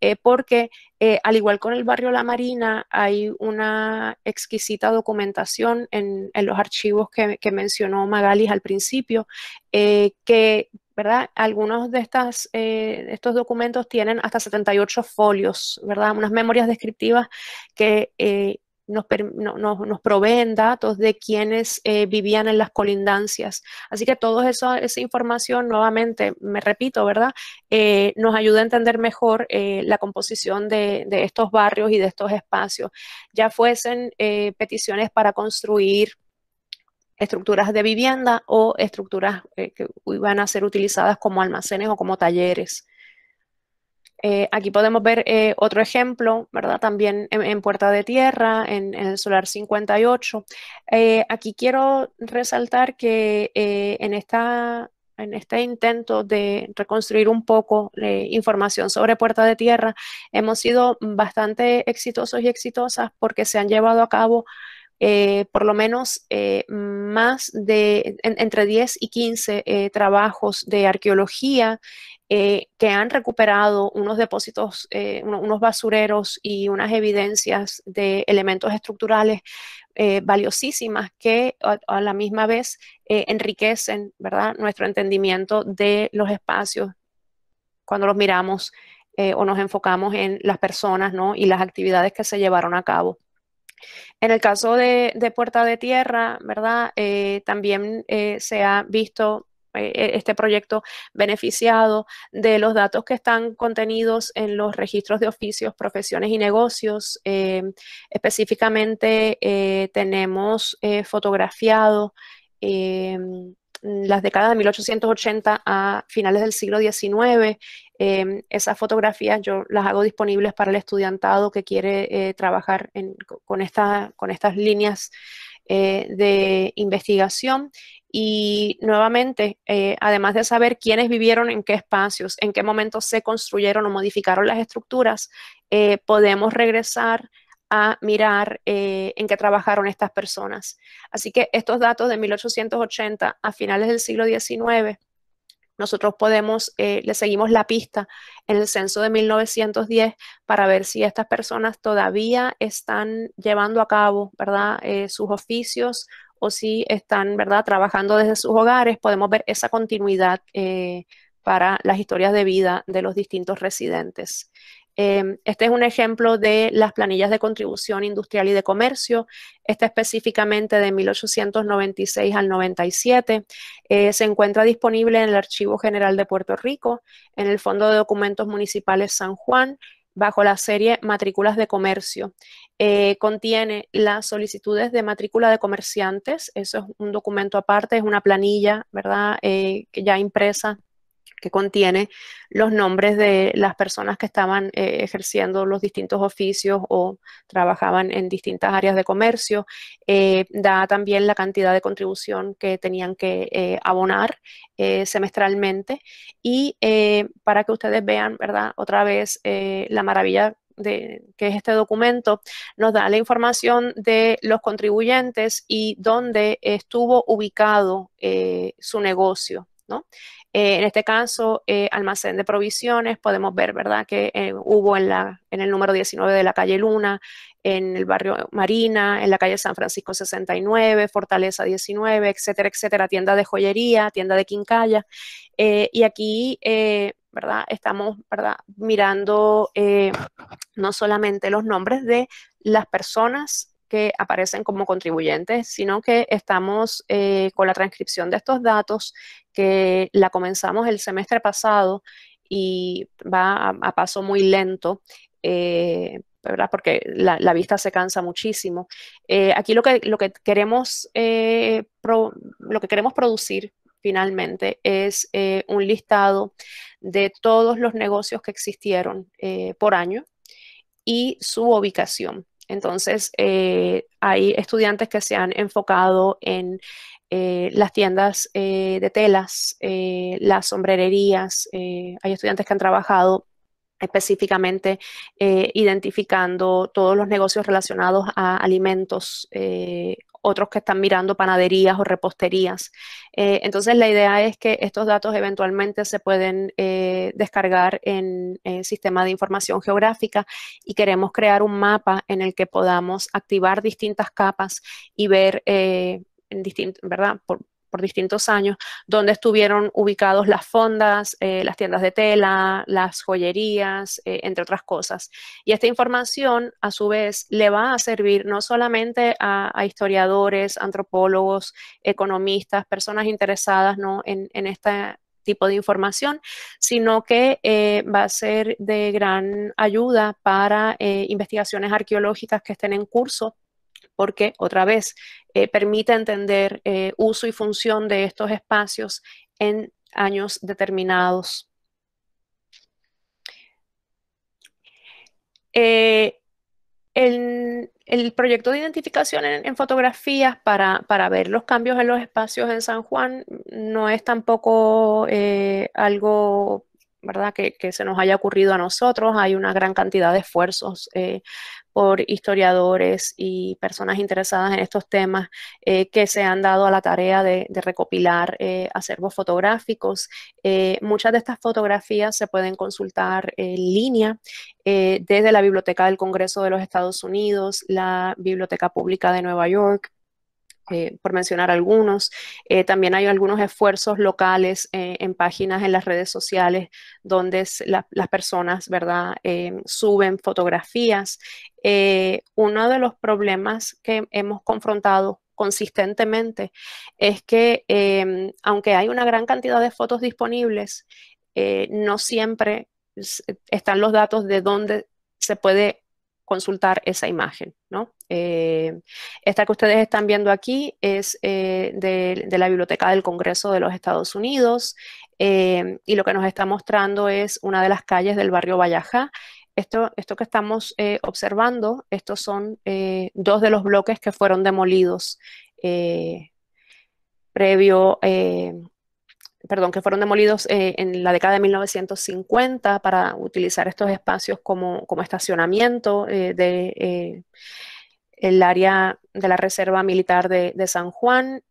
eh, porque al igual con el barrio La Marina, hay una exquisita documentación en, los archivos que, mencionó Magalis al principio, que ¿verdad? Algunos de estas, estos documentos tienen hasta 78 folios, ¿verdad? Unas memorias descriptivas que nos, proveen datos de quienes eh, vivían en las colindancias. Así que toda esa información, nuevamente, me repito, ¿verdad? Eh, nos ayuda a entender mejor eh, la composición de, de, estos barrios y de estos espacios, ya fuesen peticiones para construir estructuras de vivienda o estructuras que iban a ser utilizadas como almacenes o como talleres. Eh, aquí podemos ver eh, otro ejemplo, ¿verdad? También en, Puerta de Tierra, en, el Solar 58. Eh, aquí quiero resaltar que en, esta, en este intento de reconstruir un poco información sobre Puerta de Tierra, hemos sido bastante exitosos y exitosas porque se han llevado a cabo por lo menos más de entre 10 y 15 trabajos de arqueología eh, que han recuperado unos depósitos, eh, unos basureros y unas evidencias de elementos estructurales eh, valiosísimas que a, la misma vez enriquecen ¿verdad? nuestro entendimiento de los espacios cuando los miramos o nos enfocamos en las personas ¿no? y las actividades que se llevaron a cabo. En el caso de, de Puerta de Tierra, ¿verdad? también se ha visto eh, este proyecto beneficiado de los datos que están contenidos en los registros de oficios, profesiones y negocios. Eh, específicamente eh, tenemos fotografiado las décadas de 1880 a finales del siglo XIX. esas fotografías yo las hago disponibles para el estudiantado que quiere trabajar con, con estas líneas de investigación y nuevamente, eh, además de saber quiénes vivieron en qué espacios, en qué momentos se construyeron o modificaron las estructuras, eh, podemos regresar a mirar eh, en qué trabajaron estas personas. Así que estos datos de 1880 a finales del siglo XIX, nosotros podemos, le seguimos la pista en el censo de 1910 para ver si estas personas todavía están llevando a cabo, ¿verdad?, sus oficios o si están ¿verdad? trabajando desde sus hogares, podemos ver esa continuidad eh, para las historias de vida de los distintos residentes. Em, este es un ejemplo de las planillas de contribución industrial y de comercio, esta específicamente de 1896 al 97. Eh, se encuentra disponible en el Archivo General de Puerto Rico, en el Fondo de Documentos Municipales San Juan bajo la serie Matrículas de Comercio. Eh, contiene las solicitudes de matrícula de comerciantes, eso es un documento aparte, es una planilla, ¿verdad?, eh, que ya impresa que contiene los nombres de las personas que estaban eh, ejerciendo los distintos oficios o trabajaban en distintas áreas de comercio. Eh, da también la cantidad de contribución que tenían que eh, abonar semestralmente. Y para que ustedes vean, ¿verdad? Otra vez la maravilla de, que es este documento, nos da la información de los contribuyentes y dónde estuvo ubicado su negocio. ¿no? Eh, en este caso, eh, almacén de provisiones, podemos ver, ¿verdad?, que eh, hubo en, en el número 19 de la calle Luna, en el barrio Marina, en la calle San Francisco 69, Fortaleza 19, etcétera, etcétera, tienda de joyería, tienda de quincalla. y aquí, ¿verdad? Estamos, ¿verdad? Mirando no solamente los nombres de las personas que aparecen como contribuyentes, sino que estamos eh, con la transcripción de estos datos que la comenzamos el semestre pasado y va a, paso muy lento. Eh, ¿verdad? Porque la, vista se cansa muchísimo. Eh, aquí lo que, lo que queremos lo que queremos producir finalmente es un listado de todos los negocios que existieron por año y su ubicación. Entonces, eh, hay estudiantes que se han enfocado en eh, las tiendas eh, de telas, las sombrererías, hay estudiantes que han trabajado específicamente identificando todos los negocios relacionados a alimentos otros que están mirando panaderías o reposterías. Eh, entonces, la idea es que estos datos eventualmente se pueden eh, descargar en el sistema de información geográfica y queremos crear un mapa en el que podamos activar distintas capas y ver eh, en ¿verdad? por distintos años, donde estuvieron ubicados las fondas, eh, las tiendas de tela, las joyerías, eh, entre otras cosas. Y esta información, a su vez, le va a servir no solamente a, historiadores, antropólogos, economistas, personas interesadas ¿no? en, este tipo de información, sino que eh, va a ser de gran ayuda para investigaciones arqueológicas que estén en curso porque otra vez eh, permite entender eh, uso y función de estos espacios en años determinados. Eh, el, proyecto de identificación en, fotografías para, ver los cambios en los espacios en San Juan no es tampoco algo ¿verdad? Que, se nos haya ocurrido a nosotros. Hay una gran cantidad de esfuerzos por historiadores y personas interesadas en estos temas eh, que se han dado a la tarea de, recopilar eh, acervos fotográficos. Eh, muchas de estas fotografías se pueden consultar en línea desde la Biblioteca del Congreso de los Estados Unidos, la Biblioteca Pública de Nueva York, eh, por mencionar algunos. Eh, también hay algunos esfuerzos locales eh, en páginas en las redes sociales donde las personas, ¿verdad?, suben fotografías. uno de los problemas que hemos confrontado consistentemente es que em, aunque hay una gran cantidad de fotos disponibles, no siempre están los datos de dónde se puede consultar esa imagen. ¿no? Eh, esta que ustedes están viendo aquí es eh, de, la Biblioteca del Congreso de los Estados Unidos eh, y lo que nos está mostrando es una de las calles del barrio Vallajá. Esto, esto que estamos observando, estos son dos de los bloques que fueron demolidos previo perdón, que fueron demolidos eh, en la década de 1950 para utilizar estos espacios como, estacionamiento eh, de eh, el área de la Reserva Militar de, de San Juan.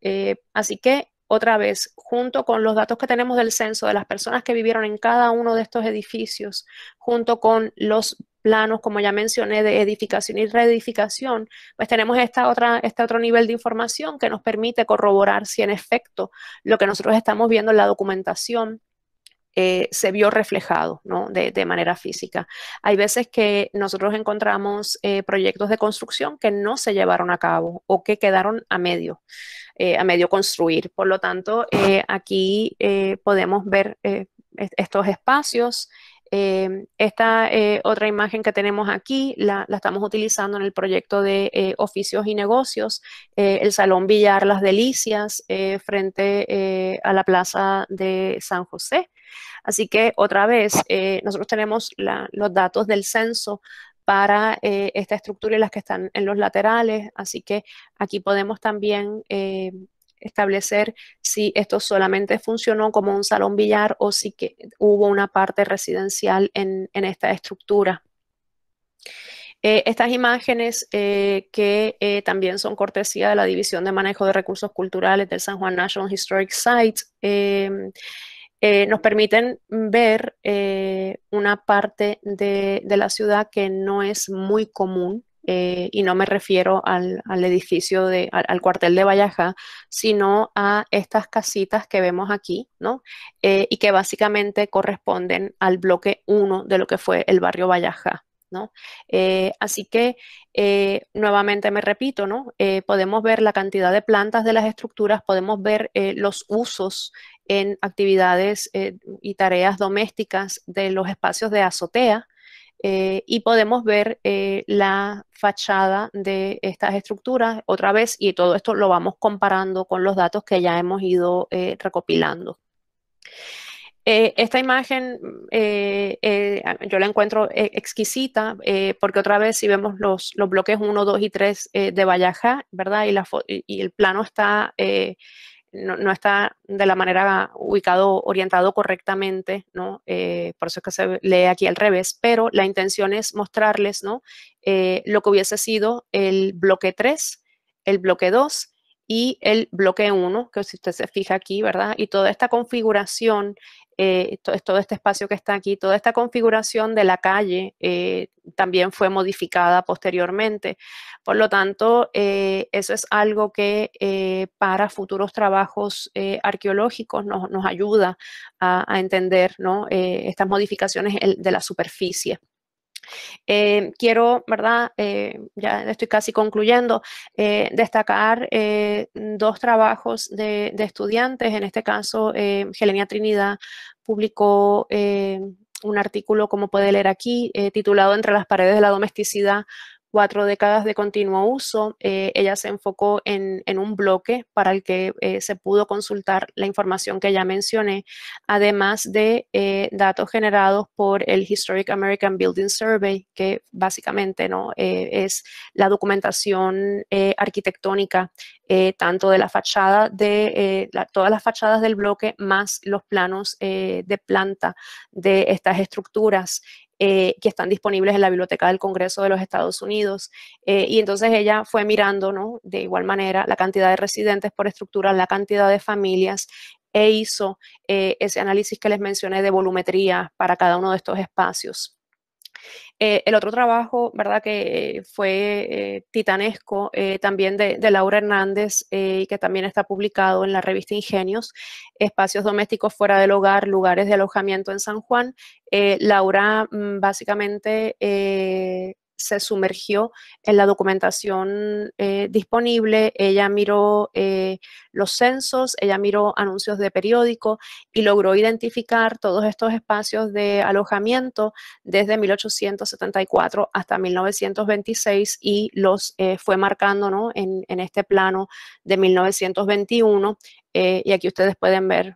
así que, otra vez, junto con los datos que tenemos del censo de las personas que vivieron en cada uno de estos edificios, junto con los planos, como ya mencioné, de edificación y reedificación, pues tenemos esta otra, este otro nivel de información que nos permite corroborar si en efecto lo que nosotros estamos viendo en la documentación eh, se vio reflejado ¿no? de, manera física. Hay veces que nosotros encontramos eh, proyectos de construcción que no se llevaron a cabo o que quedaron a medio, eh, a medio construir. Por lo tanto, aquí podemos ver estos espacios Em, esta eh, otra imagen que tenemos aquí la, estamos utilizando en el proyecto de eh, oficios y negocios, eh, el Salón Villar Las Delicias, frente a la Plaza de San José. Así que otra vez, eh, nosotros tenemos los datos del censo para eh, esta estructura y las que están en los laterales, así que aquí podemos también eh, establecer si esto solamente funcionó como un salón billar o si que hubo una parte residencial en, esta estructura. estas imágenes que también son cortesía de la División de Manejo de Recursos Culturales del San Juan National Historic Site, eh, nos permiten ver eh, una parte de, la ciudad que no es muy común, eh, y no me refiero al, edificio, de, al, cuartel de Valleja, sino a estas casitas que vemos aquí, ¿no? y que básicamente corresponden al bloque 1 de lo que fue el barrio Valleja. ¿no? así que nuevamente me repito, ¿no? podemos ver la cantidad de plantas de las estructuras, podemos ver los usos en actividades eh, y tareas domésticas de los espacios de azotea eh, y podemos ver eh, la fachada de estas estructuras otra vez y todo esto lo vamos comparando con los datos que ya hemos ido recopilando. esta imagen yo la encuentro exquisita porque otra vez si vemos los, bloques 1, 2 y 3 de Valleja, ¿verdad? Y, y, el plano está no, está de la manera ubicado, orientado correctamente, ¿no? Eh, por eso es que se lee aquí al revés, pero la intención es mostrarles, ¿no? Eh, lo que hubiese sido el bloque 3, el bloque 2 y el bloque 1, que si usted se fija aquí, ¿verdad? Y toda esta configuración eh, todo, este espacio que está aquí, toda esta configuración de la calle eh, también fue modificada posteriormente. Por lo tanto, eh, eso es algo que para futuros trabajos arqueológicos nos, ayuda a, entender estas modificaciones de la superficie. Quiero, ¿verdad? ya estoy casi concluyendo, destacar dos trabajos de, de, estudiantes, en este caso, Helenia Trinidad publicó eh, un artículo, como puede leer aquí, eh, titulado Entre las paredes de la domesticidad, cuatro décadas de continuo uso. Eh, ella se enfocó en, un bloque para el que eh, se pudo consultar la información que ya mencioné, además de eh, datos generados por el Historic American Building Survey, que básicamente ¿no? es la documentación arquitectónica tanto de la fachada de todas las fachadas del bloque más los planos de planta de estas estructuras. Eh, que están disponibles en la Biblioteca del Congreso de los Estados Unidos. Eh, y entonces ella fue mirando, ¿no? De igual manera, la cantidad de residentes por estructura, la cantidad de familias e hizo eh, ese análisis que les mencioné de volumetría para cada uno de estos espacios. Eh, el otro trabajo, ¿verdad? Que fue eh, titanesco, eh, también de, Laura Hernández, y que también está publicado en la revista Ingenios, Espacios Domésticos Fuera del Hogar, Lugares de Alojamiento en San Juan. Laura mm, básicamente se sumergió en la documentación eh, disponible, ella miró eh, los censos, ella miró anuncios de periódico y logró identificar todos estos espacios de alojamiento desde 1874 hasta 1926 y los eh, fue marcando ¿no? en, este plano de 1921 eh, y aquí ustedes pueden ver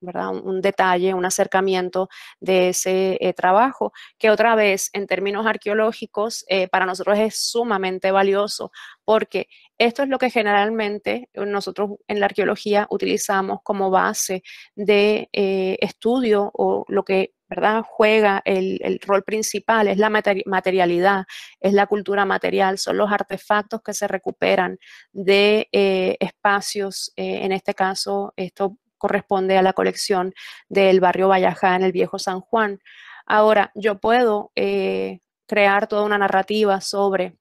Un, detalle, un acercamiento de ese eh, trabajo, que otra vez en términos arqueológicos para nosotros es sumamente valioso, porque esto es lo que generalmente nosotros en la arqueología utilizamos como base de estudio o lo que. Juega el, rol principal, es la materialidad, es la cultura material, son los artefactos que se recuperan de eh, espacios, eh, en este caso, esto corresponde a la colección del barrio Vallajá en el viejo San Juan. Ahora, yo puedo eh, crear toda una narrativa sobre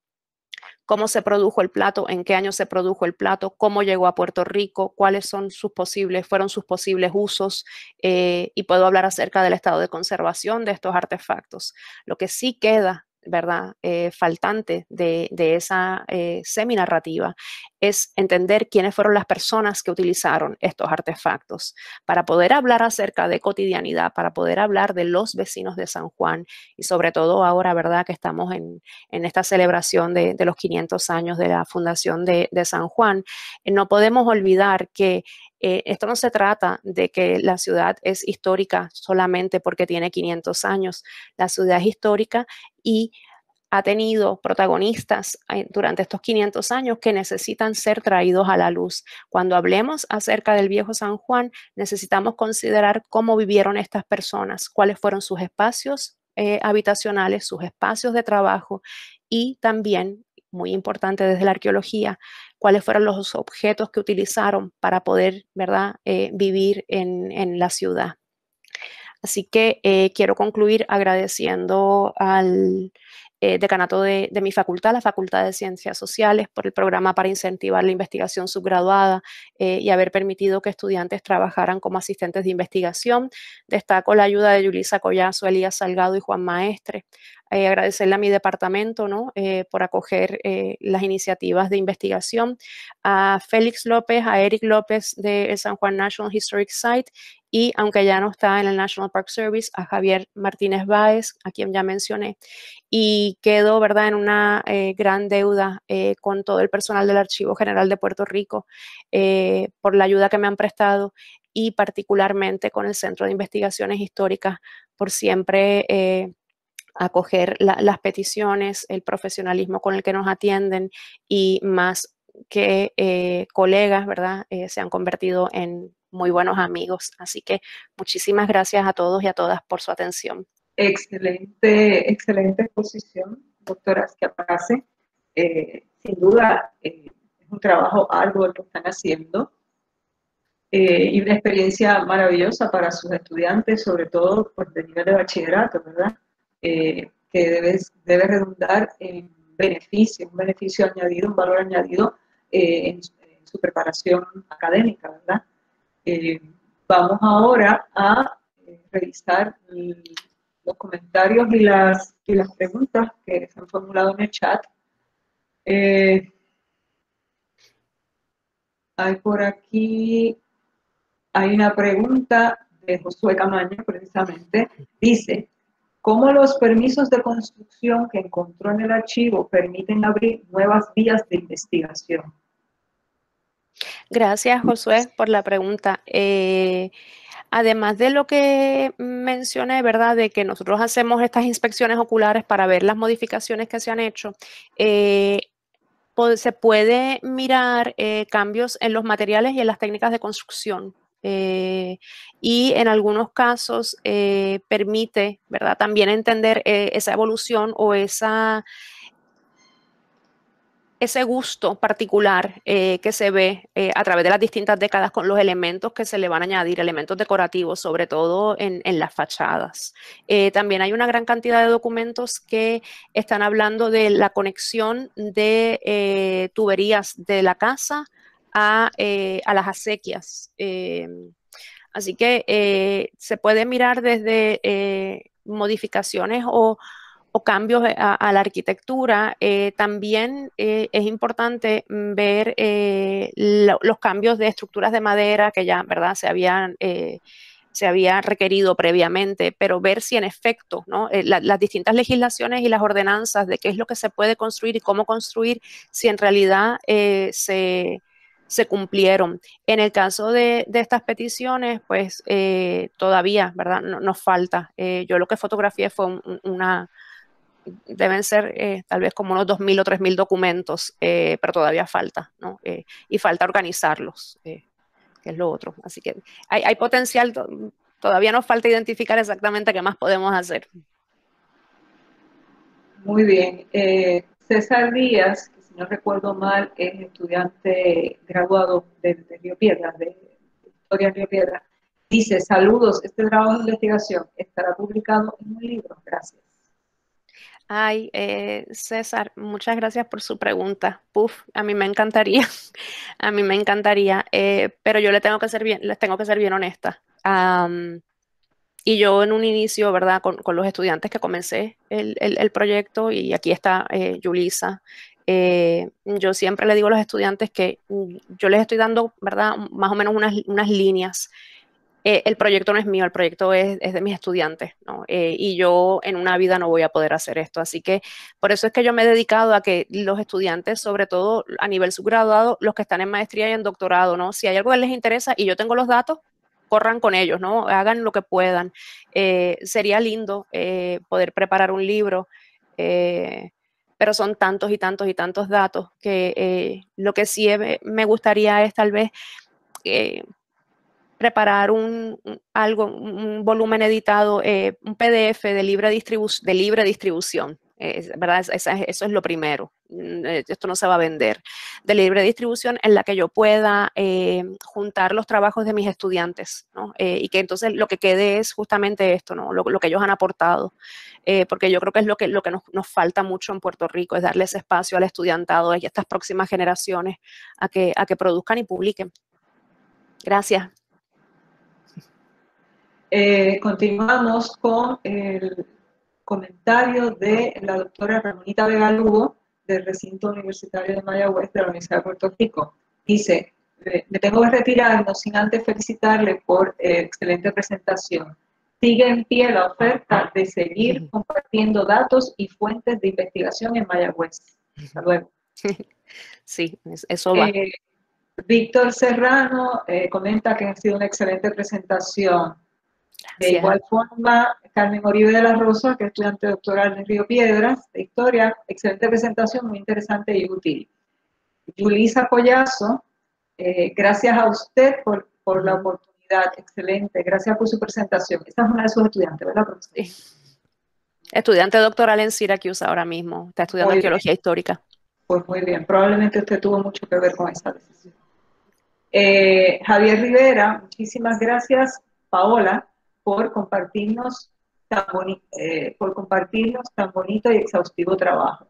cómo se produjo el plato, en qué año se produjo el plato, cómo llegó a Puerto Rico, cuáles son sus posibles, fueron sus posibles usos eh, y puedo hablar acerca del estado de conservación de estos artefactos. Lo que sí queda ¿verdad? Eh, faltante de, esa eh, semi-narrativa es entender quiénes fueron las personas que utilizaron estos artefactos para poder hablar acerca de cotidianidad, para poder hablar de los vecinos de San Juan y sobre todo ahora, ¿verdad? Que estamos en, esta celebración de, los 500 años de la fundación de, San Juan. no podemos olvidar que Eh, esto no se trata de que la ciudad es histórica solamente porque tiene 500 años. La ciudad es histórica y ha tenido protagonistas eh, durante estos 500 años que necesitan ser traídos a la luz. Cuando hablemos acerca del viejo San Juan, necesitamos considerar cómo vivieron estas personas, cuáles fueron sus espacios eh, habitacionales, sus espacios de trabajo y también, muy importante desde la arqueología, cuáles fueron los objetos que utilizaron para poder ¿verdad? Eh, vivir en, la ciudad. Así que quiero concluir agradeciendo al eh, decanato de, mi facultad, la Facultad de Ciencias Sociales, por el programa para incentivar la investigación subgraduada eh, y haber permitido que estudiantes trabajaran como asistentes de investigación. Destaco la ayuda de Yulisa Collazo, Elías Salgado y Juan Maestre. Eh, agradecerle a mi departamento ¿no? por acoger las iniciativas de investigación, a Félix López, a Eric López de San Juan National Historic Site y aunque ya no está en el National Park Service, a Javier Martínez Báez, a quien ya mencioné, y quedó, ¿verdad?, en una eh, gran deuda eh, con todo el personal del Archivo General de Puerto Rico eh, por la ayuda que me han prestado y particularmente con el Centro de Investigaciones Históricas por siempre acoger las peticiones, el profesionalismo con el que nos atienden y más que colegas, ¿verdad?, se han convertido en muy buenos amigos. Así que muchísimas gracias a todos y a todas por su atención. Excelente, excelente exposición, doctora Schiapase. Eh, sin duda, eh, es un trabajo arduo el que están haciendo eh, y una experiencia maravillosa para sus estudiantes, sobre todo pues, de nivel de bachillerato, ¿verdad? que debe, debe redundar en beneficio, un beneficio añadido, un valor añadido en su preparación académica, ¿verdad? Eh, vamos ahora a eh, revisar los comentarios y las, y las preguntas que se han formulado en el chat. Eh, hay por aquí, hay una pregunta de Josué Camaño, precisamente. Dice, ¿cómo los permisos de construcción que encontró en el archivo permiten abrir nuevas vías de investigación? Gracias, Josué, por la pregunta. Eh, además de lo que mencioné, ¿verdad? De que nosotros hacemos estas inspecciones oculares para ver las modificaciones que se han hecho, eh, se puede mirar eh, cambios en los materiales y en las técnicas de construcción. Y en algunos casos permite, ¿verdad? También entender esa evolución o esa ese gusto particular eh, que se ve eh, a través de las distintas décadas con los elementos que se le van a añadir, elementos decorativos, sobre todo en, las fachadas. Eh, también hay una gran cantidad de documentos que están hablando de la conexión de tuberías de la casa a, a las acequias. así que se puede mirar desde modificaciones o cambios eh, a, la arquitectura, eh, también eh, es importante mm, ver los cambios de estructuras de madera que ya, ¿verdad?, se habían se había requerido previamente, pero ver si en efecto ¿no? las distintas legislaciones y las ordenanzas de qué es lo que se puede construir y cómo construir, si en realidad se, cumplieron. En el caso de, estas peticiones, pues todavía, ¿verdad? nos falta. yo lo que fotografié fue una, deben ser eh, tal vez como unos 2.000 o 3.000 documentos, eh, pero todavía falta, ¿no? Eh, y falta organizarlos, que es lo otro. Así que hay, hay, potencial, todavía nos falta identificar exactamente qué más podemos hacer. Muy bien. César Díaz, no recuerdo mal, es estudiante graduado de, de Río Piedra, de Historia Río Piedra, dice, saludos, este trabajo de investigación estará publicado en un libro. Gracias. Ay, eh, César, muchas gracias por su pregunta. Puf, a mí me encantaría, a mí me encantaría, eh, pero yo le tengo que ser bien, les tengo que ser bien honesta. y yo en un inicio, ¿verdad? Con, los estudiantes que comencé el, proyecto, y aquí está eh, Yulisa, eh, yo siempre le digo a los estudiantes que mm, yo les estoy dando, ¿verdad? Más o menos unas, unas líneas eh, el proyecto no es mío, el proyecto es, de mis estudiantes, ¿no? Eh, y yo en una vida no voy a poder hacer esto. Así que por eso es que yo me he dedicado a que los estudiantes, sobre todo a nivel subgraduado, los que están en maestría y en doctorado, ¿no? Si hay algo que les interesa y yo tengo los datos, corran con ellos, ¿no? Hagan lo que puedan. Sería lindo poder preparar un libro pero son tantos y tantos y tantos datos que lo que sí me gustaría es tal vez preparar un, algo, un volumen editado, eh, un PDF de libre, distribu de libre distribución. ¿Verdad? eso es lo primero. Mm, eh, esto no se va a vender. De libre distribución en la que yo pueda eh, juntar los trabajos de mis estudiantes, ¿no? y que entonces lo que quede es justamente esto, ¿no? Lo, que ellos han aportado. porque yo creo que es lo que, lo que nos, nos, falta mucho en Puerto Rico, es darle ese espacio al estudiantado y a estas próximas generaciones a que, a que produzcan y publiquen. Gracias. Eh, continuamos con el comentario de la doctora Ramonita Vega Lugo del recinto universitario de Mayagüez de la Universidad de Puerto Rico. Dice, me tengo que retirar, no sin antes felicitarle por eh, excelente presentación. Sigue en pie la oferta de seguir compartiendo datos y fuentes de investigación en Mayagüez. Hasta luego. Sí, eso va. Eh, Víctor Serrano comenta que ha sido una excelente presentación. De igual forma, Carmen Oribe de la Rosa, que es estudiante doctoral en Río Piedras, de Historia, excelente presentación, muy interesante y útil. Julisa Collazo, eh, gracias a usted por, por, la oportunidad, excelente, gracias por su presentación. Esta es una de sus estudiantes, ¿verdad, Sí. Estudiante doctoral en Syracuse ahora mismo, está estudiando arqueología histórica. Pues muy bien, probablemente usted tuvo mucho que ver con esa decisión. Eh, Javier Rivera, muchísimas gracias. Paola, por compartirnos tan, eh, por compartirnos tan bonito y exhaustivo trabajo.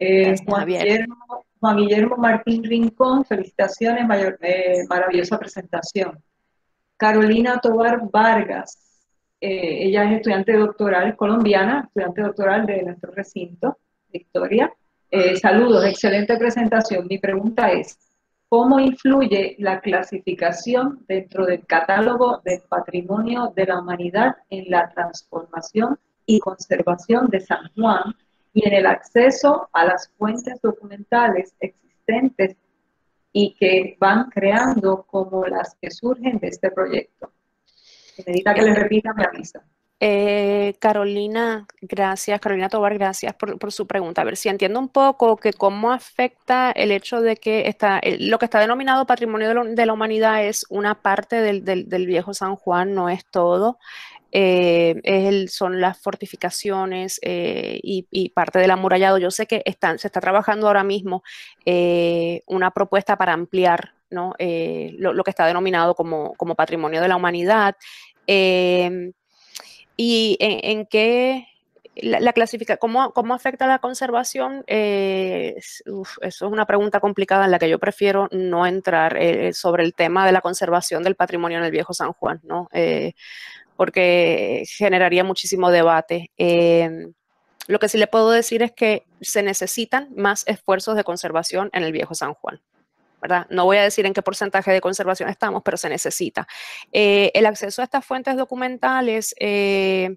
Eh, Juan, Guillermo, Martín Rincón, felicitaciones, mayor, eh, maravillosa presentación. Carolina Tobar Vargas, ella es estudiante doctoral colombiana, estudiante doctoral de nuestro recinto, Victoria. saludos, excelente presentación. Mi pregunta es, cómo influye la clasificación dentro del catálogo del patrimonio de la humanidad en la transformación y conservación de San Juan y en el acceso a las fuentes documentales existentes y que van creando como las que surgen de este proyecto. Si necesita que le repita, me avisa. Eh, Carolina, gracias. Carolina Tobar, gracias por, su pregunta. A ver si entiendo un poco que cómo afecta el hecho de que está, lo que está denominado patrimonio de, la humanidad es una parte del, viejo San Juan, no es todo. Eh, son las fortificaciones eh, y, parte del amurallado. Yo sé que se está trabajando ahora mismo una propuesta para ampliar lo, que está denominado como patrimonio de la humanidad. ¿Y en, qué la, clasifica, ¿cómo, ¿cómo, afecta la conservación? Eh, eso es una pregunta complicada en la que yo prefiero no entrar eh, sobre el tema de la conservación del patrimonio en el viejo San Juan, ¿no? Eh, porque generaría muchísimo debate. lo que sí le puedo decir es que se necesitan más esfuerzos de conservación en el viejo San Juan. No voy a decir en qué porcentaje de conservación estamos, pero se necesita. Eh, el acceso a estas fuentes documentales eh,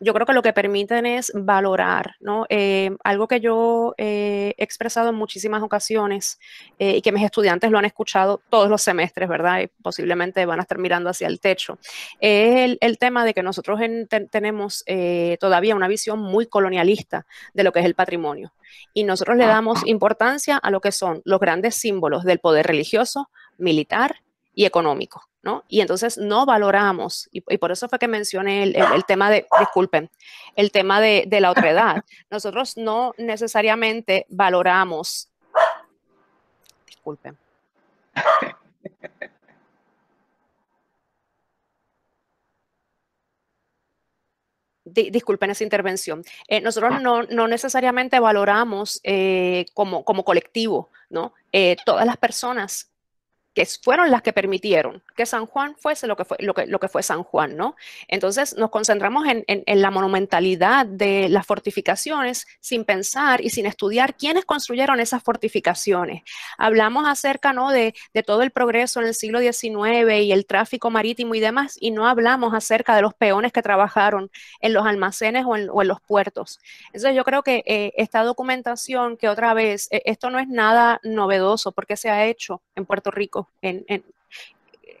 yo creo que lo que permiten es valorar, ¿no? Eh, algo que yo he expresado en muchísimas ocasiones y que mis estudiantes lo han escuchado todos los semestres, ¿verdad? Y posiblemente van a estar mirando hacia el techo, es el, tema de que nosotros tenemos todavía una visión muy colonialista de lo que es el patrimonio. Y nosotros le damos importancia a lo que son los grandes símbolos del poder religioso, militar y económico. ¿No? Y entonces no valoramos, y, por eso fue que mencioné el, tema de, disculpen, el tema de, de la otredad. Nosotros no necesariamente valoramos, disculpen. disculpen esa intervención. Eh, nosotros ah. no, necesariamente valoramos eh, como, como colectivo, ¿no? Eh, todas las personas que fueron las que permitieron que San Juan fuese lo que fue, lo que, lo que fue San Juan, ¿no? Entonces nos concentramos en, en, la monumentalidad de las fortificaciones sin pensar y sin estudiar quiénes construyeron esas fortificaciones. Hablamos acerca, ¿no? De, de todo el progreso en el siglo XIX y el tráfico marítimo y demás, y no hablamos acerca de los peones que trabajaron en los almacenes o en, o los puertos. Entonces yo creo que eh, esta documentación, que otra vez, eh, esto no es nada novedoso porque se ha hecho en Puerto Rico en,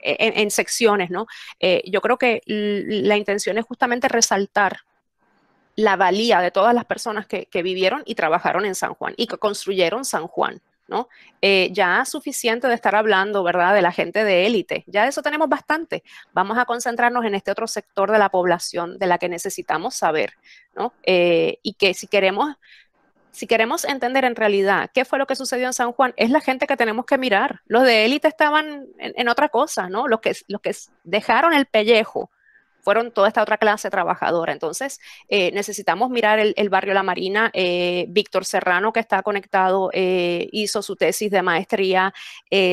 en, secciones, ¿no? Eh, yo creo que la intención es justamente resaltar la valía de todas las personas que, vivieron y trabajaron en San Juan y que construyeron San Juan. ¿no? Eh, ya suficiente de estar hablando, ¿verdad?, de la gente de élite. Ya de eso tenemos bastante. Vamos a concentrarnos en este otro sector de la población de la que necesitamos saber, ¿no? Eh, y que si queremos si queremos entender en realidad qué fue lo que sucedió en San Juan, es la gente que tenemos que mirar. Los de élite estaban en, otra cosa, ¿no? Los que, los que dejaron el pellejo fueron toda esta otra clase trabajadora. Entonces, eh, necesitamos mirar el, barrio La Marina. Eh, Víctor Serrano, que está conectado, eh, hizo su tesis de maestría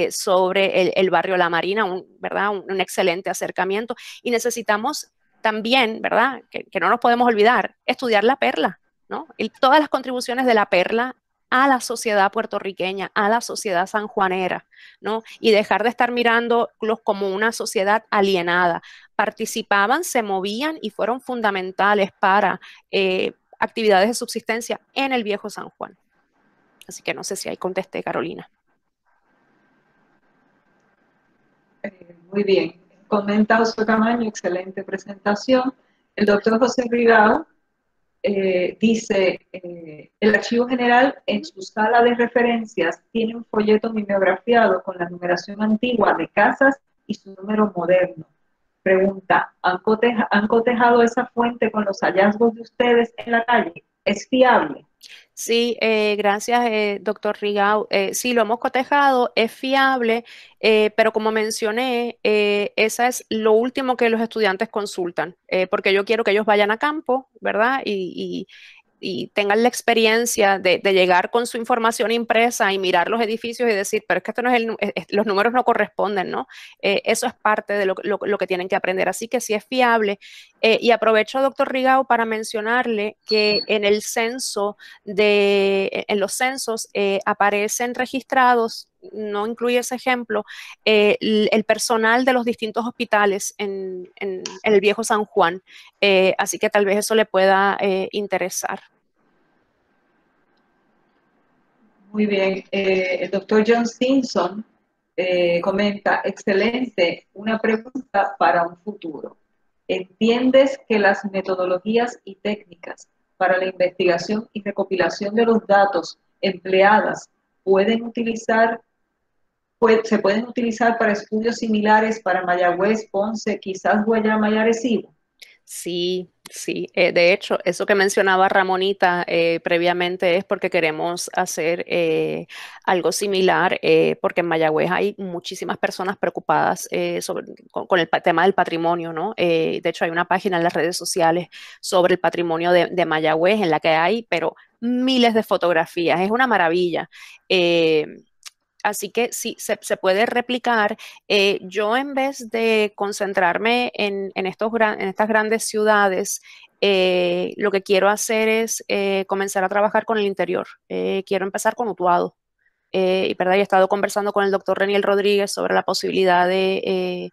sobre el, barrio La Marina, un, ¿verdad? Un, excelente acercamiento. Y necesitamos también, ¿verdad? que no nos podemos olvidar, estudiar la perla y todas las contribuciones de la perla a la sociedad puertorriqueña, a la sociedad sanjuanera, ¿no? Y dejar de estar mirándolos como una sociedad alienada. Participaban, se movían y fueron fundamentales para eh, actividades de subsistencia en el viejo San Juan. Así que no sé si ahí contesté, Carolina. Eh, muy bien. Comenta José Camaño, excelente presentación. El doctor José Rigao eh, dice, eh, el Archivo General en su sala de referencias tiene un folleto mimeografiado con la numeración antigua de casas y su número moderno. Pregunta, ¿han, ¿han cotejado esa fuente con los hallazgos de ustedes en la calle? ¿Es fiable? Sí, eh, gracias, eh, doctor Rigau. Eh, sí, lo hemos cotejado, es fiable, pero como mencioné, esa es lo último que los estudiantes consultan, porque yo quiero que ellos vayan a campo, ¿verdad? y, y tengan la experiencia de, llegar con su información impresa y mirar los edificios y decir, pero es que esto no es el, los números no corresponden, ¿no? Eh, eso es parte de lo, que tienen que aprender. Así que sí es fiable. Eh, y aprovecho, doctor Rigao, para mencionarle que en el censo de, en los censos eh, aparecen registrados no incluye ese ejemplo, el, personal de los distintos hospitales en, el viejo San Juan. así que tal vez eso le pueda interesar. Muy bien. Eh, el doctor John Simpson eh, comenta, excelente, una pregunta para un futuro. ¿Entiendes que las metodologías y técnicas para la investigación y recopilación de los datos empleadas pueden utilizar, se pueden utilizar para estudios similares para Mayagüez, Ponce, quizás Guayama y Arecibo? Sí, sí. Eh, de hecho, eso que mencionaba Ramonita eh, previamente es porque queremos hacer eh, algo similar, porque en Mayagüez hay muchísimas personas preocupadas con, el tema del patrimonio, ¿no? de hecho, hay una página en las redes sociales sobre el patrimonio de, de Mayagüez en la que hay, pero miles de fotografías. Es una maravilla. Así que sí, se, puede replicar. Eh, yo en vez de concentrarme en, estos en estas grandes ciudades, eh, lo que quiero hacer es eh, comenzar a trabajar con el interior. quiero empezar con Utuado. y, ¿verdad? he estado conversando con el doctor Reniel Rodríguez sobre la posibilidad de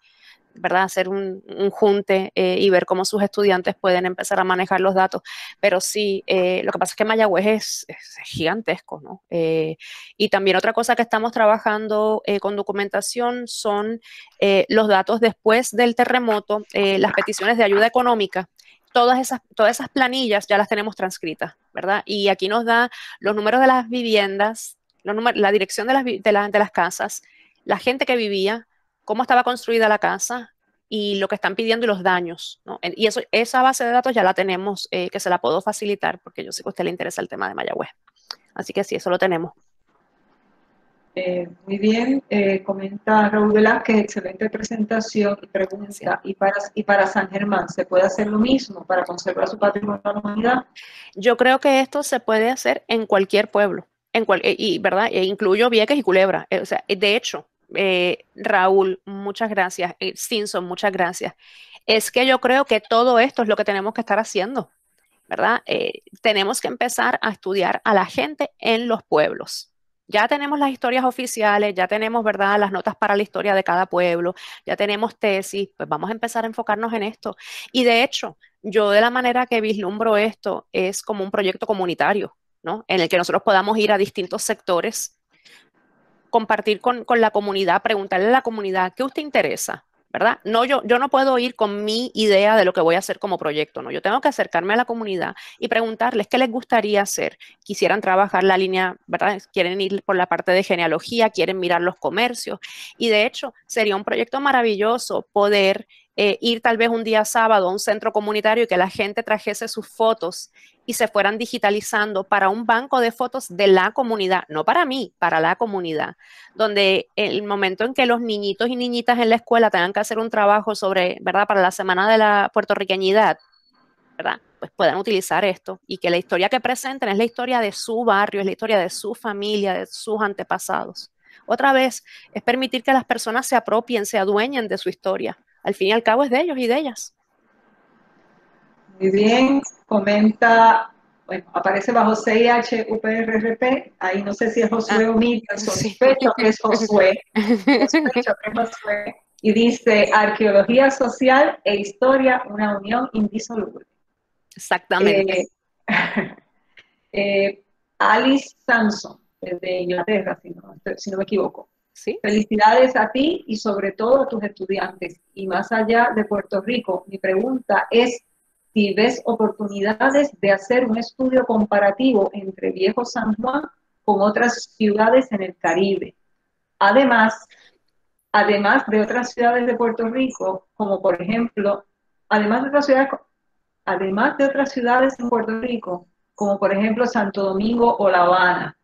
¿verdad? Hacer un, junte eh, y ver cómo sus estudiantes pueden empezar a manejar los datos. Pero sí, eh, lo que pasa es que Mayagüez es, gigantesco, ¿no? Eh, y también otra cosa que estamos trabajando con documentación son los datos después del terremoto, las peticiones de ayuda económica. Todas esas, todas esas planillas ya las tenemos transcritas, ¿verdad? Y aquí nos da los números de las viviendas, la dirección de las, de, de las casas, la gente que vivía, cómo estaba construida la casa y lo que están pidiendo y los daños. Y eso, esa base de datos ya la tenemos, eh, que se la puedo facilitar, porque yo sé que a usted le interesa el tema de Mayagüez. Así que sí, eso lo tenemos. Eh, muy bien, eh, comenta Raúl Velázquez, excelente presentación y pregunta, ¿y para, ¿y para San Germán se puede hacer lo mismo para conservar su patrimonio de la humanidad? Yo creo que esto se puede hacer en cualquier pueblo, en cual, y verdad, e incluyo Vieques y Culebra. o sea, de hecho, Raúl, muchas gracias. Stinson, muchas gracias. Es que yo creo que todo esto es lo que tenemos que estar haciendo, ¿verdad? tenemos que empezar a estudiar a la gente en los pueblos ya tenemos las historias oficiales, ya tenemos, ¿verdad?, las notas para la historia de cada pueblo, ya tenemos tesis, pues vamos a empezar a enfocarnos en esto. Y de hecho, yo de la manera que vislumbro esto es como un proyecto comunitario, ¿no? En el que nosotros podamos ir a distintos sectores, compartir con, con la comunidad, preguntarle a la comunidad, ¿qué usted interesa? ¿verdad? No, yo, yo no puedo ir con mi idea de lo que voy a hacer como proyecto, ¿no? Yo tengo que acercarme a la comunidad y preguntarles qué les gustaría hacer. Quisieran trabajar la línea, ¿verdad? Quieren ir por la parte de genealogía, quieren mirar los comercios. Y de hecho, sería un proyecto maravilloso poder eh, ir tal vez un día sábado a un centro comunitario y que la gente trajese sus fotos y se fueran digitalizando para un banco de fotos de la comunidad, no para mí, para la comunidad, donde el momento en que los niñitos y niñitas en la escuela tengan que hacer un trabajo sobre, ¿verdad? Para la semana de la puertorriqueñidad, ¿verdad? Pues puedan utilizar esto y que la historia que presenten es la historia de su barrio, es la historia de su familia, de sus antepasados. Otra vez, es permitir que las personas se apropien, se adueñen de su historia al fin y al cabo es de ellos y de ellas. Muy bien, comenta, bueno, aparece bajo CIH UPRRP, ahí no sé si es Josué ah, o Miriam, sospecho que es Josué, sospecho que es Josué, y dice Arqueología Social e Historia, una unión indisoluble. Exactamente. Eh, eh, Alice Samson, de Inglaterra, si no me equivoco. Felicidades a ti y sobre todo a tus estudiantes. Y más allá de Puerto Rico, mi pregunta es si ves oportunidades de hacer un estudio comparativo entre Viejo San Juan con otras ciudades en el Caribe. Además, además de otras ciudades de Puerto Rico, como por ejemplo, además de otras ciudades, además de otras ciudades en Puerto Rico, como por ejemplo Santo Domingo o La Habana,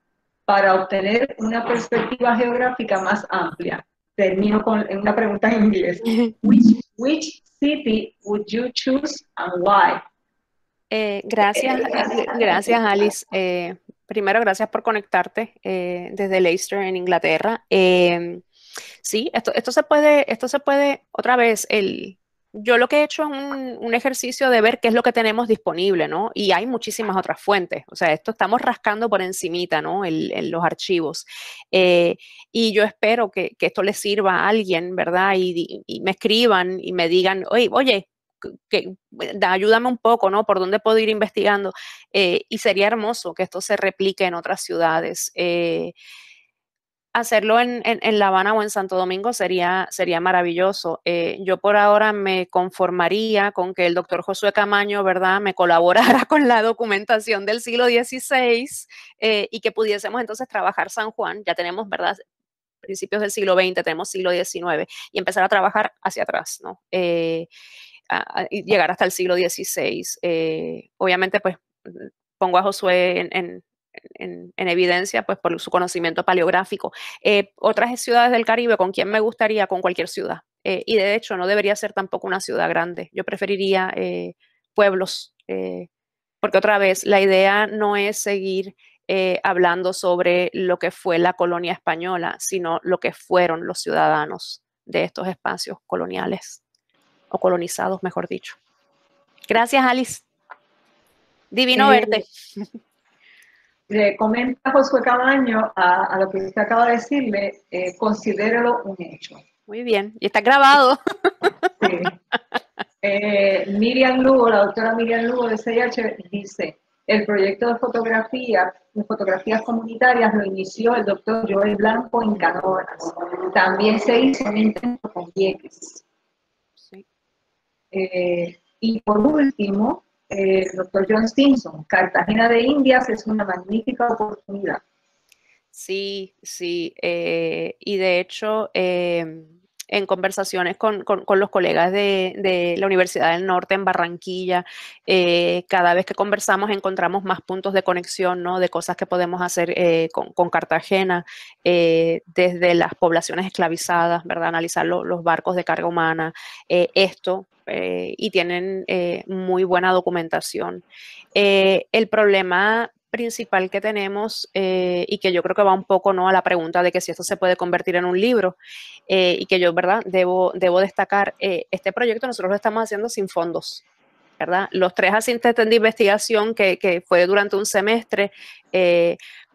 para obtener una perspectiva geográfica más amplia. Termino con una pregunta en inglés. Which, city would you choose and why? Eh, gracias, gracias Alice. Eh, primero, gracias por conectarte eh, desde Leicester en Inglaterra. sí, esto, esto se puede, esto se puede, otra vez, el, yo lo que he hecho es un, ejercicio de ver qué es lo que tenemos disponible, ¿no? Y hay muchísimas otras fuentes. O sea, esto estamos rascando por encimita, ¿no? En, los archivos. Eh, y yo espero que, esto les sirva a alguien, ¿verdad? Y, me escriban y me digan, oye, oye, que, ayúdame un poco, ¿no? Por dónde puedo ir investigando. Eh, y sería hermoso que esto se replique en otras ciudades. Eh, hacerlo en, La Habana o en Santo Domingo sería, sería maravilloso. Eh, yo por ahora me conformaría con que el doctor Josué Camaño, ¿verdad?, me colaborara con la documentación del siglo XVI eh, y que pudiésemos entonces trabajar San Juan. Ya tenemos, ¿verdad?, principios del siglo XX, tenemos siglo XIX y empezar a trabajar hacia atrás, ¿no? Eh, llegar hasta el siglo XVI. obviamente, pues pongo a Josué en en, evidencia pues por su conocimiento paleográfico. Eh, otras ciudades del Caribe, ¿con quién me gustaría? Con cualquier ciudad. Eh, y de hecho no debería ser tampoco una ciudad grande. Yo preferiría eh, pueblos, porque otra vez la idea no es seguir hablando sobre lo que fue la colonia española, sino lo que fueron los ciudadanos de estos espacios coloniales o colonizados, mejor dicho. Gracias, Alice. Divino verte. le comenta Josué Cabaño a, lo que usted acaba de decirle, eh, considérelo un hecho. Muy bien, y está grabado. Sí. Eh, Miriam Lugo, la doctora Miriam Lugo de CIH, dice, el proyecto de fotografía, de fotografías comunitarias lo inició el doctor Joel Blanco en Canoas. También se hizo un intento con Vieques. Sí. Eh, y por último, eh, doctor John Stinson, Cartagena de Indias es una magnífica oportunidad. Sí, sí, eh, y de hecho, eh, en conversaciones con, los colegas de, la Universidad del Norte en Barranquilla, cada vez que conversamos encontramos más puntos de conexión, ¿no? De cosas que podemos hacer con, Cartagena, desde las poblaciones esclavizadas, ¿verdad? Analizar los barcos de carga humana, esto eh, y tienen eh, muy buena documentación. Eh, el problema principal que tenemos eh, y que yo creo que va un poco ¿no? a la pregunta de que si esto se puede convertir en un libro eh, y que yo, ¿verdad? Debo, debo destacar, eh, este proyecto nosotros lo estamos haciendo sin fondos, ¿verdad? Los tres asistentes de investigación que, que fue durante un semestre,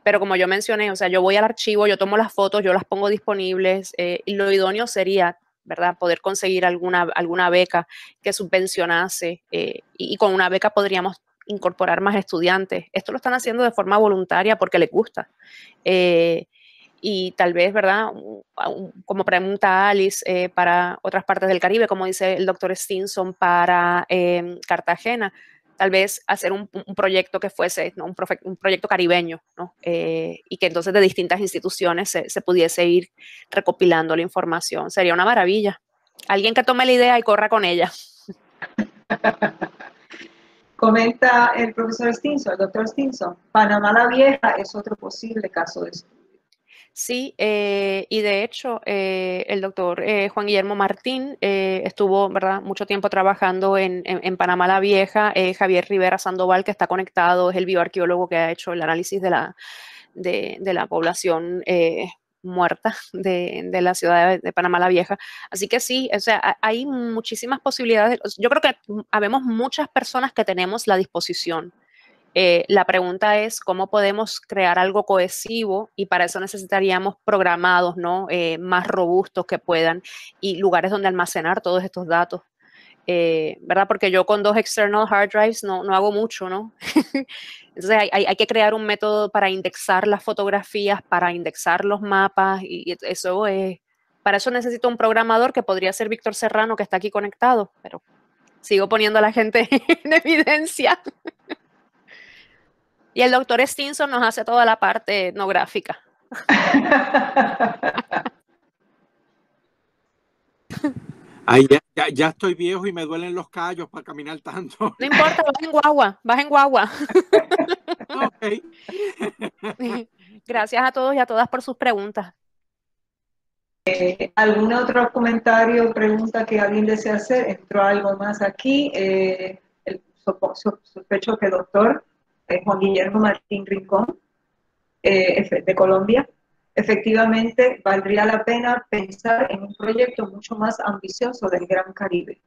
pero como yo mencioné, o sea, yo voy al archivo, yo tomo las fotos, yo las pongo disponibles y lo idóneo sería ¿verdad? Poder conseguir alguna, alguna beca que subvencionase y, y, con una beca podríamos incorporar más estudiantes. Esto lo están haciendo de forma voluntaria porque les gusta. Eh, y tal vez, ¿verdad? Como pregunta Alice, eh, para otras partes del Caribe, como dice el doctor Stinson para em, Cartagena, tal vez hacer un, proyecto que fuese un, proyecto caribeño. Eh, y que entonces de distintas instituciones se, pudiese ir recopilando la información. Sería una maravilla. Alguien que tome la idea y corra con ella. Comenta el profesor Stinson, el doctor Stinson, Panamá la Vieja es otro posible caso de estudio. Sí, eh, y de hecho el doctor eh, Juan Guillermo Martín eh, estuvo ¿verdad? mucho tiempo trabajando en, Panamá la Vieja. Javier Rivera Sandoval, que está conectado, es el bioarqueólogo que ha hecho el análisis de la, de, de la población muerta de, la ciudad de, Panamá la Vieja. Así que sí, o sea, hay muchísimas posibilidades. Yo creo que habemos muchas personas que tenemos la disposición. Eh, la pregunta es cómo podemos crear algo cohesivo y para eso necesitaríamos programados, ¿no? Eh, más robustos que puedan y lugares donde almacenar todos estos datos. Eh, ¿verdad? Porque yo con dos external hard drives no, no hago mucho, ¿no? Entonces hay, hay, que crear un método para indexar las fotografías, para indexar los mapas y eso es, para eso necesito un programador que podría ser Víctor Serrano que está aquí conectado, pero sigo poniendo a la gente en evidencia. y el doctor Stinson nos hace toda la parte etnográfica. Ay, ya, ya, estoy viejo y me duelen los callos para caminar tanto. No importa, vas en guagua, vas en guagua. Gracias a todos y a todas por sus preguntas. Eh, ¿Algún otro comentario, pregunta que alguien desea hacer? Entró algo más aquí. Eh, el, sospecho que el doctor eh, Juan Guillermo Martín Rincón, de Colombia, efectivamente valdría la pena pensar en un proyecto mucho más ambicioso del Gran Caribe.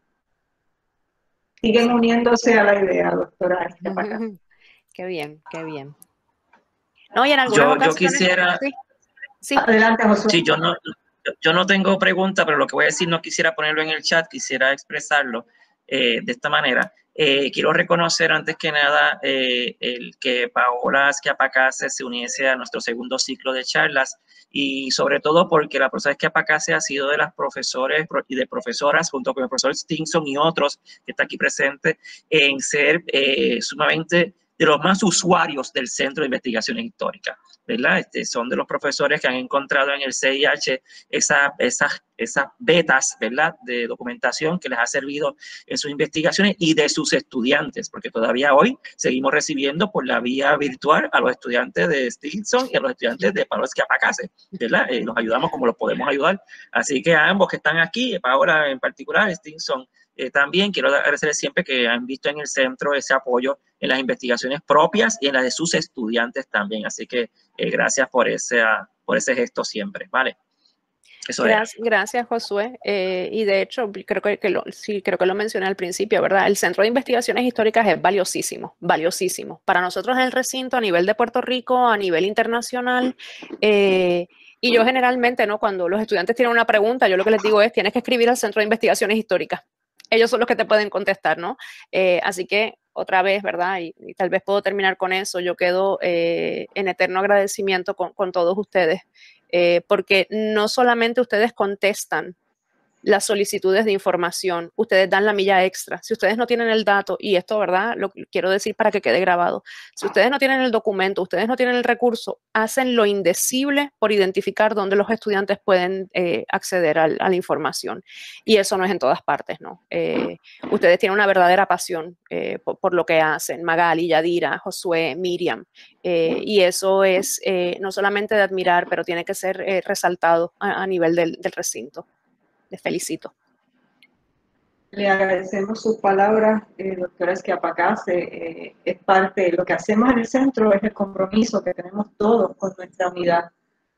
Siguen uniéndose a la idea, doctora. Qué bien, qué bien. No, y en yo, yo quisiera... Sí. Adelante, José. Sí, yo no, yo no tengo pregunta, pero lo que voy a decir no quisiera ponerlo en el chat, quisiera expresarlo eh, de esta manera. Eh, quiero reconocer antes que nada eh, el que Paola Schiapacase se uniese a nuestro segundo ciclo de charlas y sobre todo porque la profesora Schiapacase ha sido de las profesores y de profesoras junto con el profesor Stinson y otros que está aquí presente en ser eh, sumamente de los más usuarios del Centro de Investigaciones Históricas, ¿verdad? Este, son de los profesores que han encontrado en el CIH esa, esas, esas betas, ¿verdad? De documentación que les ha servido en sus investigaciones y de sus estudiantes, porque todavía hoy seguimos recibiendo por la vía virtual a los estudiantes de Stinson y a los estudiantes de Pablo Esquiapacase, ¿verdad? Eh, los ayudamos como los podemos ayudar. Así que a ambos que están aquí, ahora en particular, Stinson eh, también quiero agradecerles siempre que han visto en el centro ese apoyo en las investigaciones propias y en las de sus estudiantes también. Así que eh, gracias por ese, por ese gesto siempre, ¿vale? Gracias, gracias, Josué. Eh, y de hecho, creo que, lo, creo que lo mencioné al principio, ¿verdad? El Centro de Investigaciones Históricas es valiosísimo, valiosísimo. Para nosotros en el recinto, a nivel de Puerto Rico, a nivel internacional, y yo generalmente, ¿no? Cuando los estudiantes tienen una pregunta, yo lo que les digo es, tienes que escribir al Centro de Investigaciones Históricas ellos son los que te pueden contestar, ¿no? Eh, así que otra vez, ¿verdad? Y, tal vez puedo terminar con eso. Yo quedo eh, en eterno agradecimiento con, todos ustedes, eh, porque no solamente ustedes contestan las solicitudes de información, ustedes dan la milla extra. Si ustedes no tienen el dato, y esto, ¿verdad? Lo quiero decir para que quede grabado. Si ustedes no tienen el documento, ustedes no tienen el recurso, hacen lo indecible por identificar dónde los estudiantes pueden eh, acceder a, la información. Y eso no es en todas partes, ¿no? Eh, ustedes tienen una verdadera pasión eh, por, lo que hacen, Magali, Yadira, Josué, Miriam. y eso es no solamente de admirar, pero tiene que ser resaltado a, nivel del recinto. Les felicito. Le agradecemos sus palabras, eh, doctora Esquiapacase. Eh, es parte de lo que hacemos en el centro, es el compromiso que tenemos todos con nuestra unidad.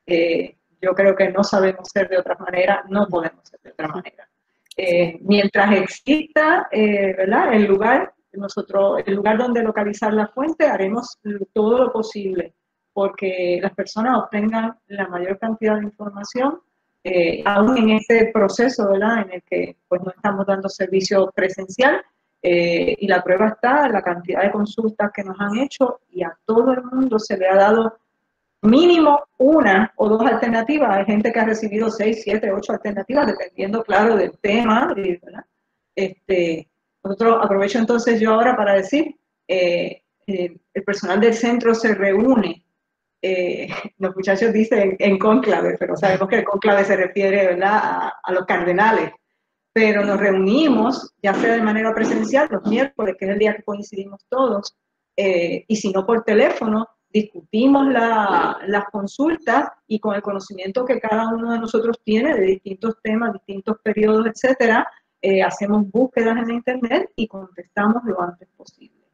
Eh, yo creo que no sabemos ser de otra manera, no podemos ser de otra manera. Eh, mientras exista ¿verdad? el lugar, nosotros, el lugar donde localizar la fuente, haremos todo lo posible porque las personas obtengan la mayor cantidad de información eh, aún en este proceso, ¿verdad? En el que pues no estamos dando servicio presencial eh, y la prueba está la cantidad de consultas que nos han hecho y a todo el mundo se le ha dado mínimo una o dos alternativas. Hay gente que ha recibido seis, siete, ocho alternativas, dependiendo, claro, del tema, ¿verdad? Este, nosotros aprovecho entonces yo ahora para decir, eh, el personal del centro se reúne eh, los muchachos dicen en conclave, pero sabemos que el conclave se refiere ¿verdad? A, los cardenales. Pero nos reunimos, ya sea de manera presencial, los miércoles, que es el día que coincidimos todos, eh, y si no por teléfono, discutimos las consultas y con el conocimiento que cada uno de nosotros tiene de distintos temas, distintos periodos, etcétera, eh, hacemos búsquedas en Internet y contestamos lo antes posible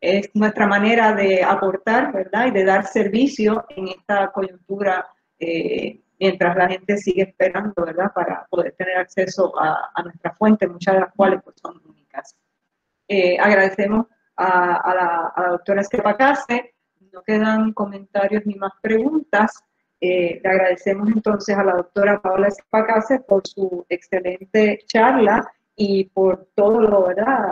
es nuestra manera de aportar, ¿verdad? Y de dar servicio en esta coyuntura eh, mientras la gente sigue esperando, ¿verdad? Para poder tener acceso a, nuestra fuente, muchas de las cuales pues, son únicas. Eh, agradecemos a, la, a, la, doctora Esquepacase, no quedan comentarios ni más preguntas. Eh, le agradecemos entonces a la doctora Paola Esquepacase por su excelente charla y por todo lo, ¿verdad?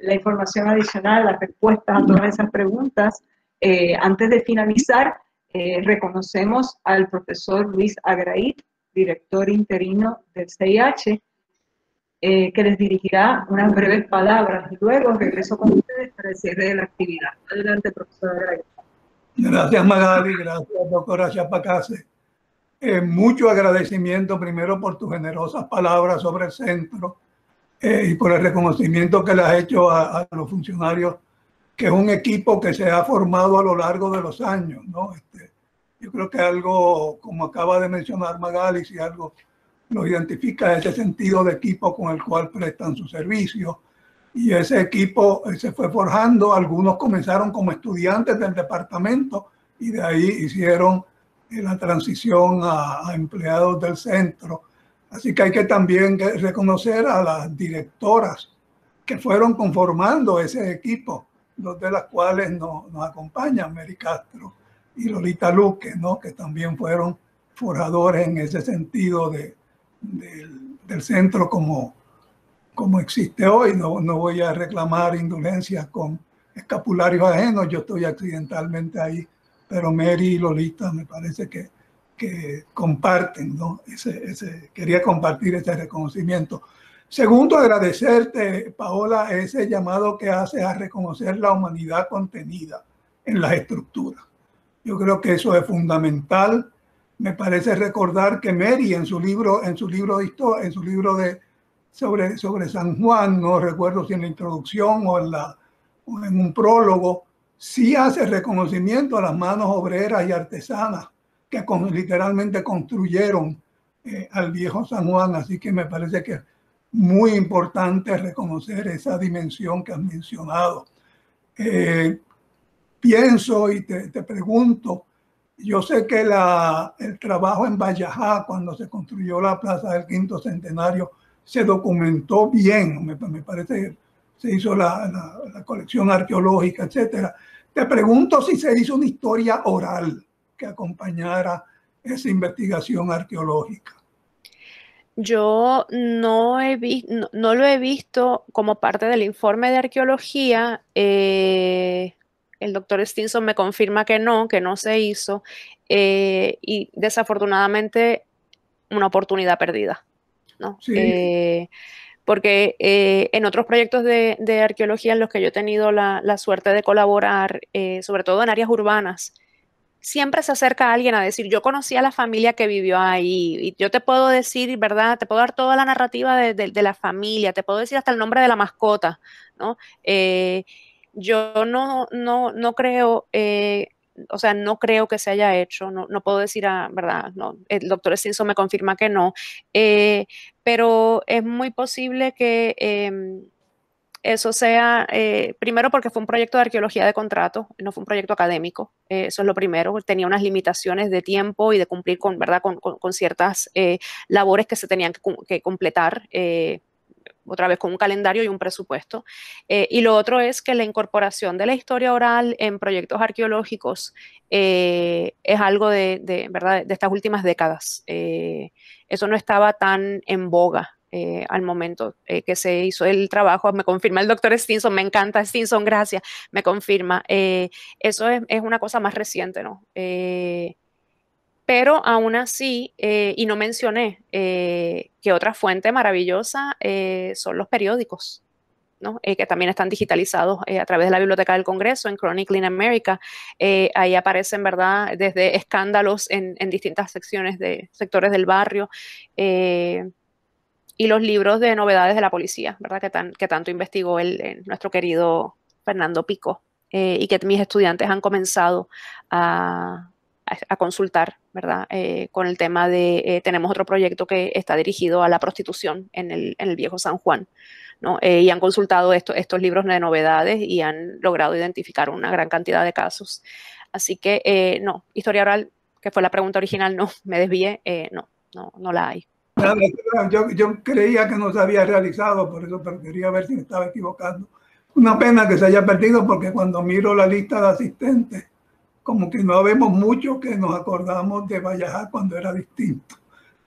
la información adicional, las respuestas a todas esas preguntas. Eh, antes de finalizar, eh, reconocemos al profesor Luis Agraid, director interino del CIH, eh, que les dirigirá unas breves palabras y luego regreso con ustedes para el cierre de la actividad. Adelante, profesor Agraid. Gracias, Magali. Gracias, doctora Chapacase. Eh, mucho agradecimiento primero por tus generosas palabras sobre el centro eh, y por el reconocimiento que le has hecho a, los funcionarios, que es un equipo que se ha formado a lo largo de los años. ¿no? Este, yo creo que algo, como acaba de mencionar Magali, si algo lo identifica ese sentido de equipo con el cual prestan su servicio. Y ese equipo eh, se fue forjando, algunos comenzaron como estudiantes del departamento y de ahí hicieron en la transición a, empleados del centro. Así que hay que también reconocer a las directoras que fueron conformando ese equipo, dos de las cuales nos, nos acompañan, Mary Castro y Lolita Luque, ¿no? que también fueron forjadores en ese sentido de, del centro como, como existe hoy. No, no voy a reclamar indulgencias con escapularios ajenos, yo estoy accidentalmente ahí pero Mary y Lolita me parece que, que comparten, ¿no? Ese, ese, quería compartir ese reconocimiento. Segundo, agradecerte, Paola, ese llamado que hace a reconocer la humanidad contenida en las estructuras. Yo creo que eso es fundamental. Me parece recordar que Mary en su libro, en su libro de historia, en su libro de sobre, sobre San Juan, no recuerdo si en la introducción o en, la, o en un prólogo, sí hace reconocimiento a las manos obreras y artesanas que literalmente construyeron eh, al viejo San Juan. Así que me parece que es muy importante reconocer esa dimensión que has mencionado. Eh, pienso y te, pregunto, yo sé que el trabajo en Vallajá, cuando se construyó la Plaza del Quinto Centenario, se documentó bien, me parece se hizo la, la, colección arqueológica, etcétera. Te pregunto si se hizo una historia oral que acompañara esa investigación arqueológica. Yo no, he no, lo he visto como parte del informe de arqueología. Eh, el doctor Stinson me confirma que no, que no se hizo. Eh, y desafortunadamente, una oportunidad perdida. ¿no? Sí. Eh, porque eh, en otros proyectos de, arqueología en los que yo he tenido la, suerte de colaborar, eh, sobre todo en áreas urbanas, siempre se acerca alguien a decir, yo conocí a la familia que vivió ahí, y yo te puedo decir, ¿verdad? Te puedo dar toda la narrativa de, la familia, te puedo decir hasta el nombre de la mascota, ¿no? Eh, yo no, no, no creo o sea, no creo que se haya hecho, no, no puedo decir, a, ¿verdad? No, el doctor Stinson me confirma que no, eh, pero es muy posible que em, eso sea, eh, primero porque fue un proyecto de arqueología de contrato, no fue un proyecto académico, eh, eso es lo primero, tenía unas limitaciones de tiempo y de cumplir con, ¿verdad? con, con, ciertas labores que se tenían que completar otra vez con un calendario y un presupuesto. Eh, y lo otro es que la incorporación de la historia oral en proyectos arqueológicos eh, es algo de, ¿verdad? de estas últimas décadas. Eh, eso no estaba tan en boga al momento que se hizo el trabajo. Me confirma el doctor Stinson, me encanta Stinson, gracias, me confirma. eso es, es, una cosa más reciente, ¿no? Pero aún así, eh, y no mencioné eh, que otra fuente maravillosa eh, son los periódicos, ¿no? que también están digitalizados a través de la Biblioteca del Congreso, en Chronicle in America. ahí aparecen, ¿verdad?, desde escándalos en, distintas secciones de sectores del barrio y los libros de novedades de la policía, ¿verdad?, que, que tanto investigó el, nuestro querido Fernando Pico y que mis estudiantes han comenzado a a, consultar, ¿verdad? Eh, con el tema de, eh, tenemos otro proyecto que está dirigido a la prostitución en el, en el viejo San Juan, ¿no? Eh, y han consultado estos libros de novedades y han logrado identificar una gran cantidad de casos. Así que, no, historia oral, que fue la pregunta original, no, me desvié, no, no, no la hay. Yo, yo creía que no se había realizado, por eso quería ver si me estaba equivocando. Una pena que se haya perdido porque cuando miro la lista de asistentes, como que no vemos mucho que nos acordamos de Valleja cuando era distinto.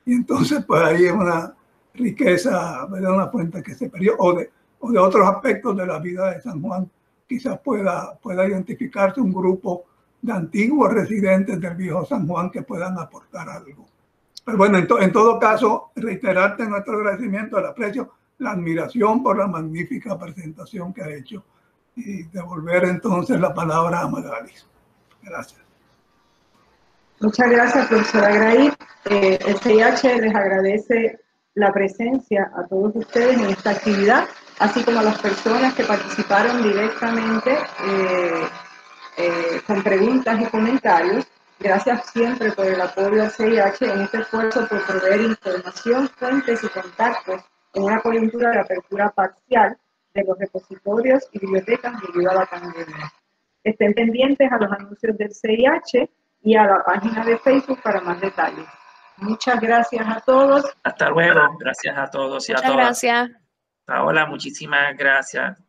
Y entonces, pues ahí es una riqueza, una fuente que se perdió, o de, o de otros aspectos de la vida de San Juan, quizás pueda, pueda identificarse un grupo de antiguos residentes del viejo San Juan que puedan aportar algo. Pero bueno, en, en todo caso, reiterarte nuestro agradecimiento, el aprecio, la admiración por la magnífica presentación que ha hecho y devolver entonces la palabra a Magalis. Gracias. Muchas gracias, profesora Gray. Eh, el CIH les agradece la presencia a todos ustedes en esta actividad, así como a las personas que participaron directamente eh, eh, con preguntas y comentarios. Gracias siempre por el apoyo al CIH en este esfuerzo por proveer información, fuentes y contactos en una coyuntura de apertura parcial de los repositorios y bibliotecas debido a la pandemia. Estén pendientes a los anuncios del CIH y a la página de Facebook para más detalles. Muchas gracias a todos. Hasta luego. Gracias a todos y a todas. Gracias. Hola, muchísimas gracias.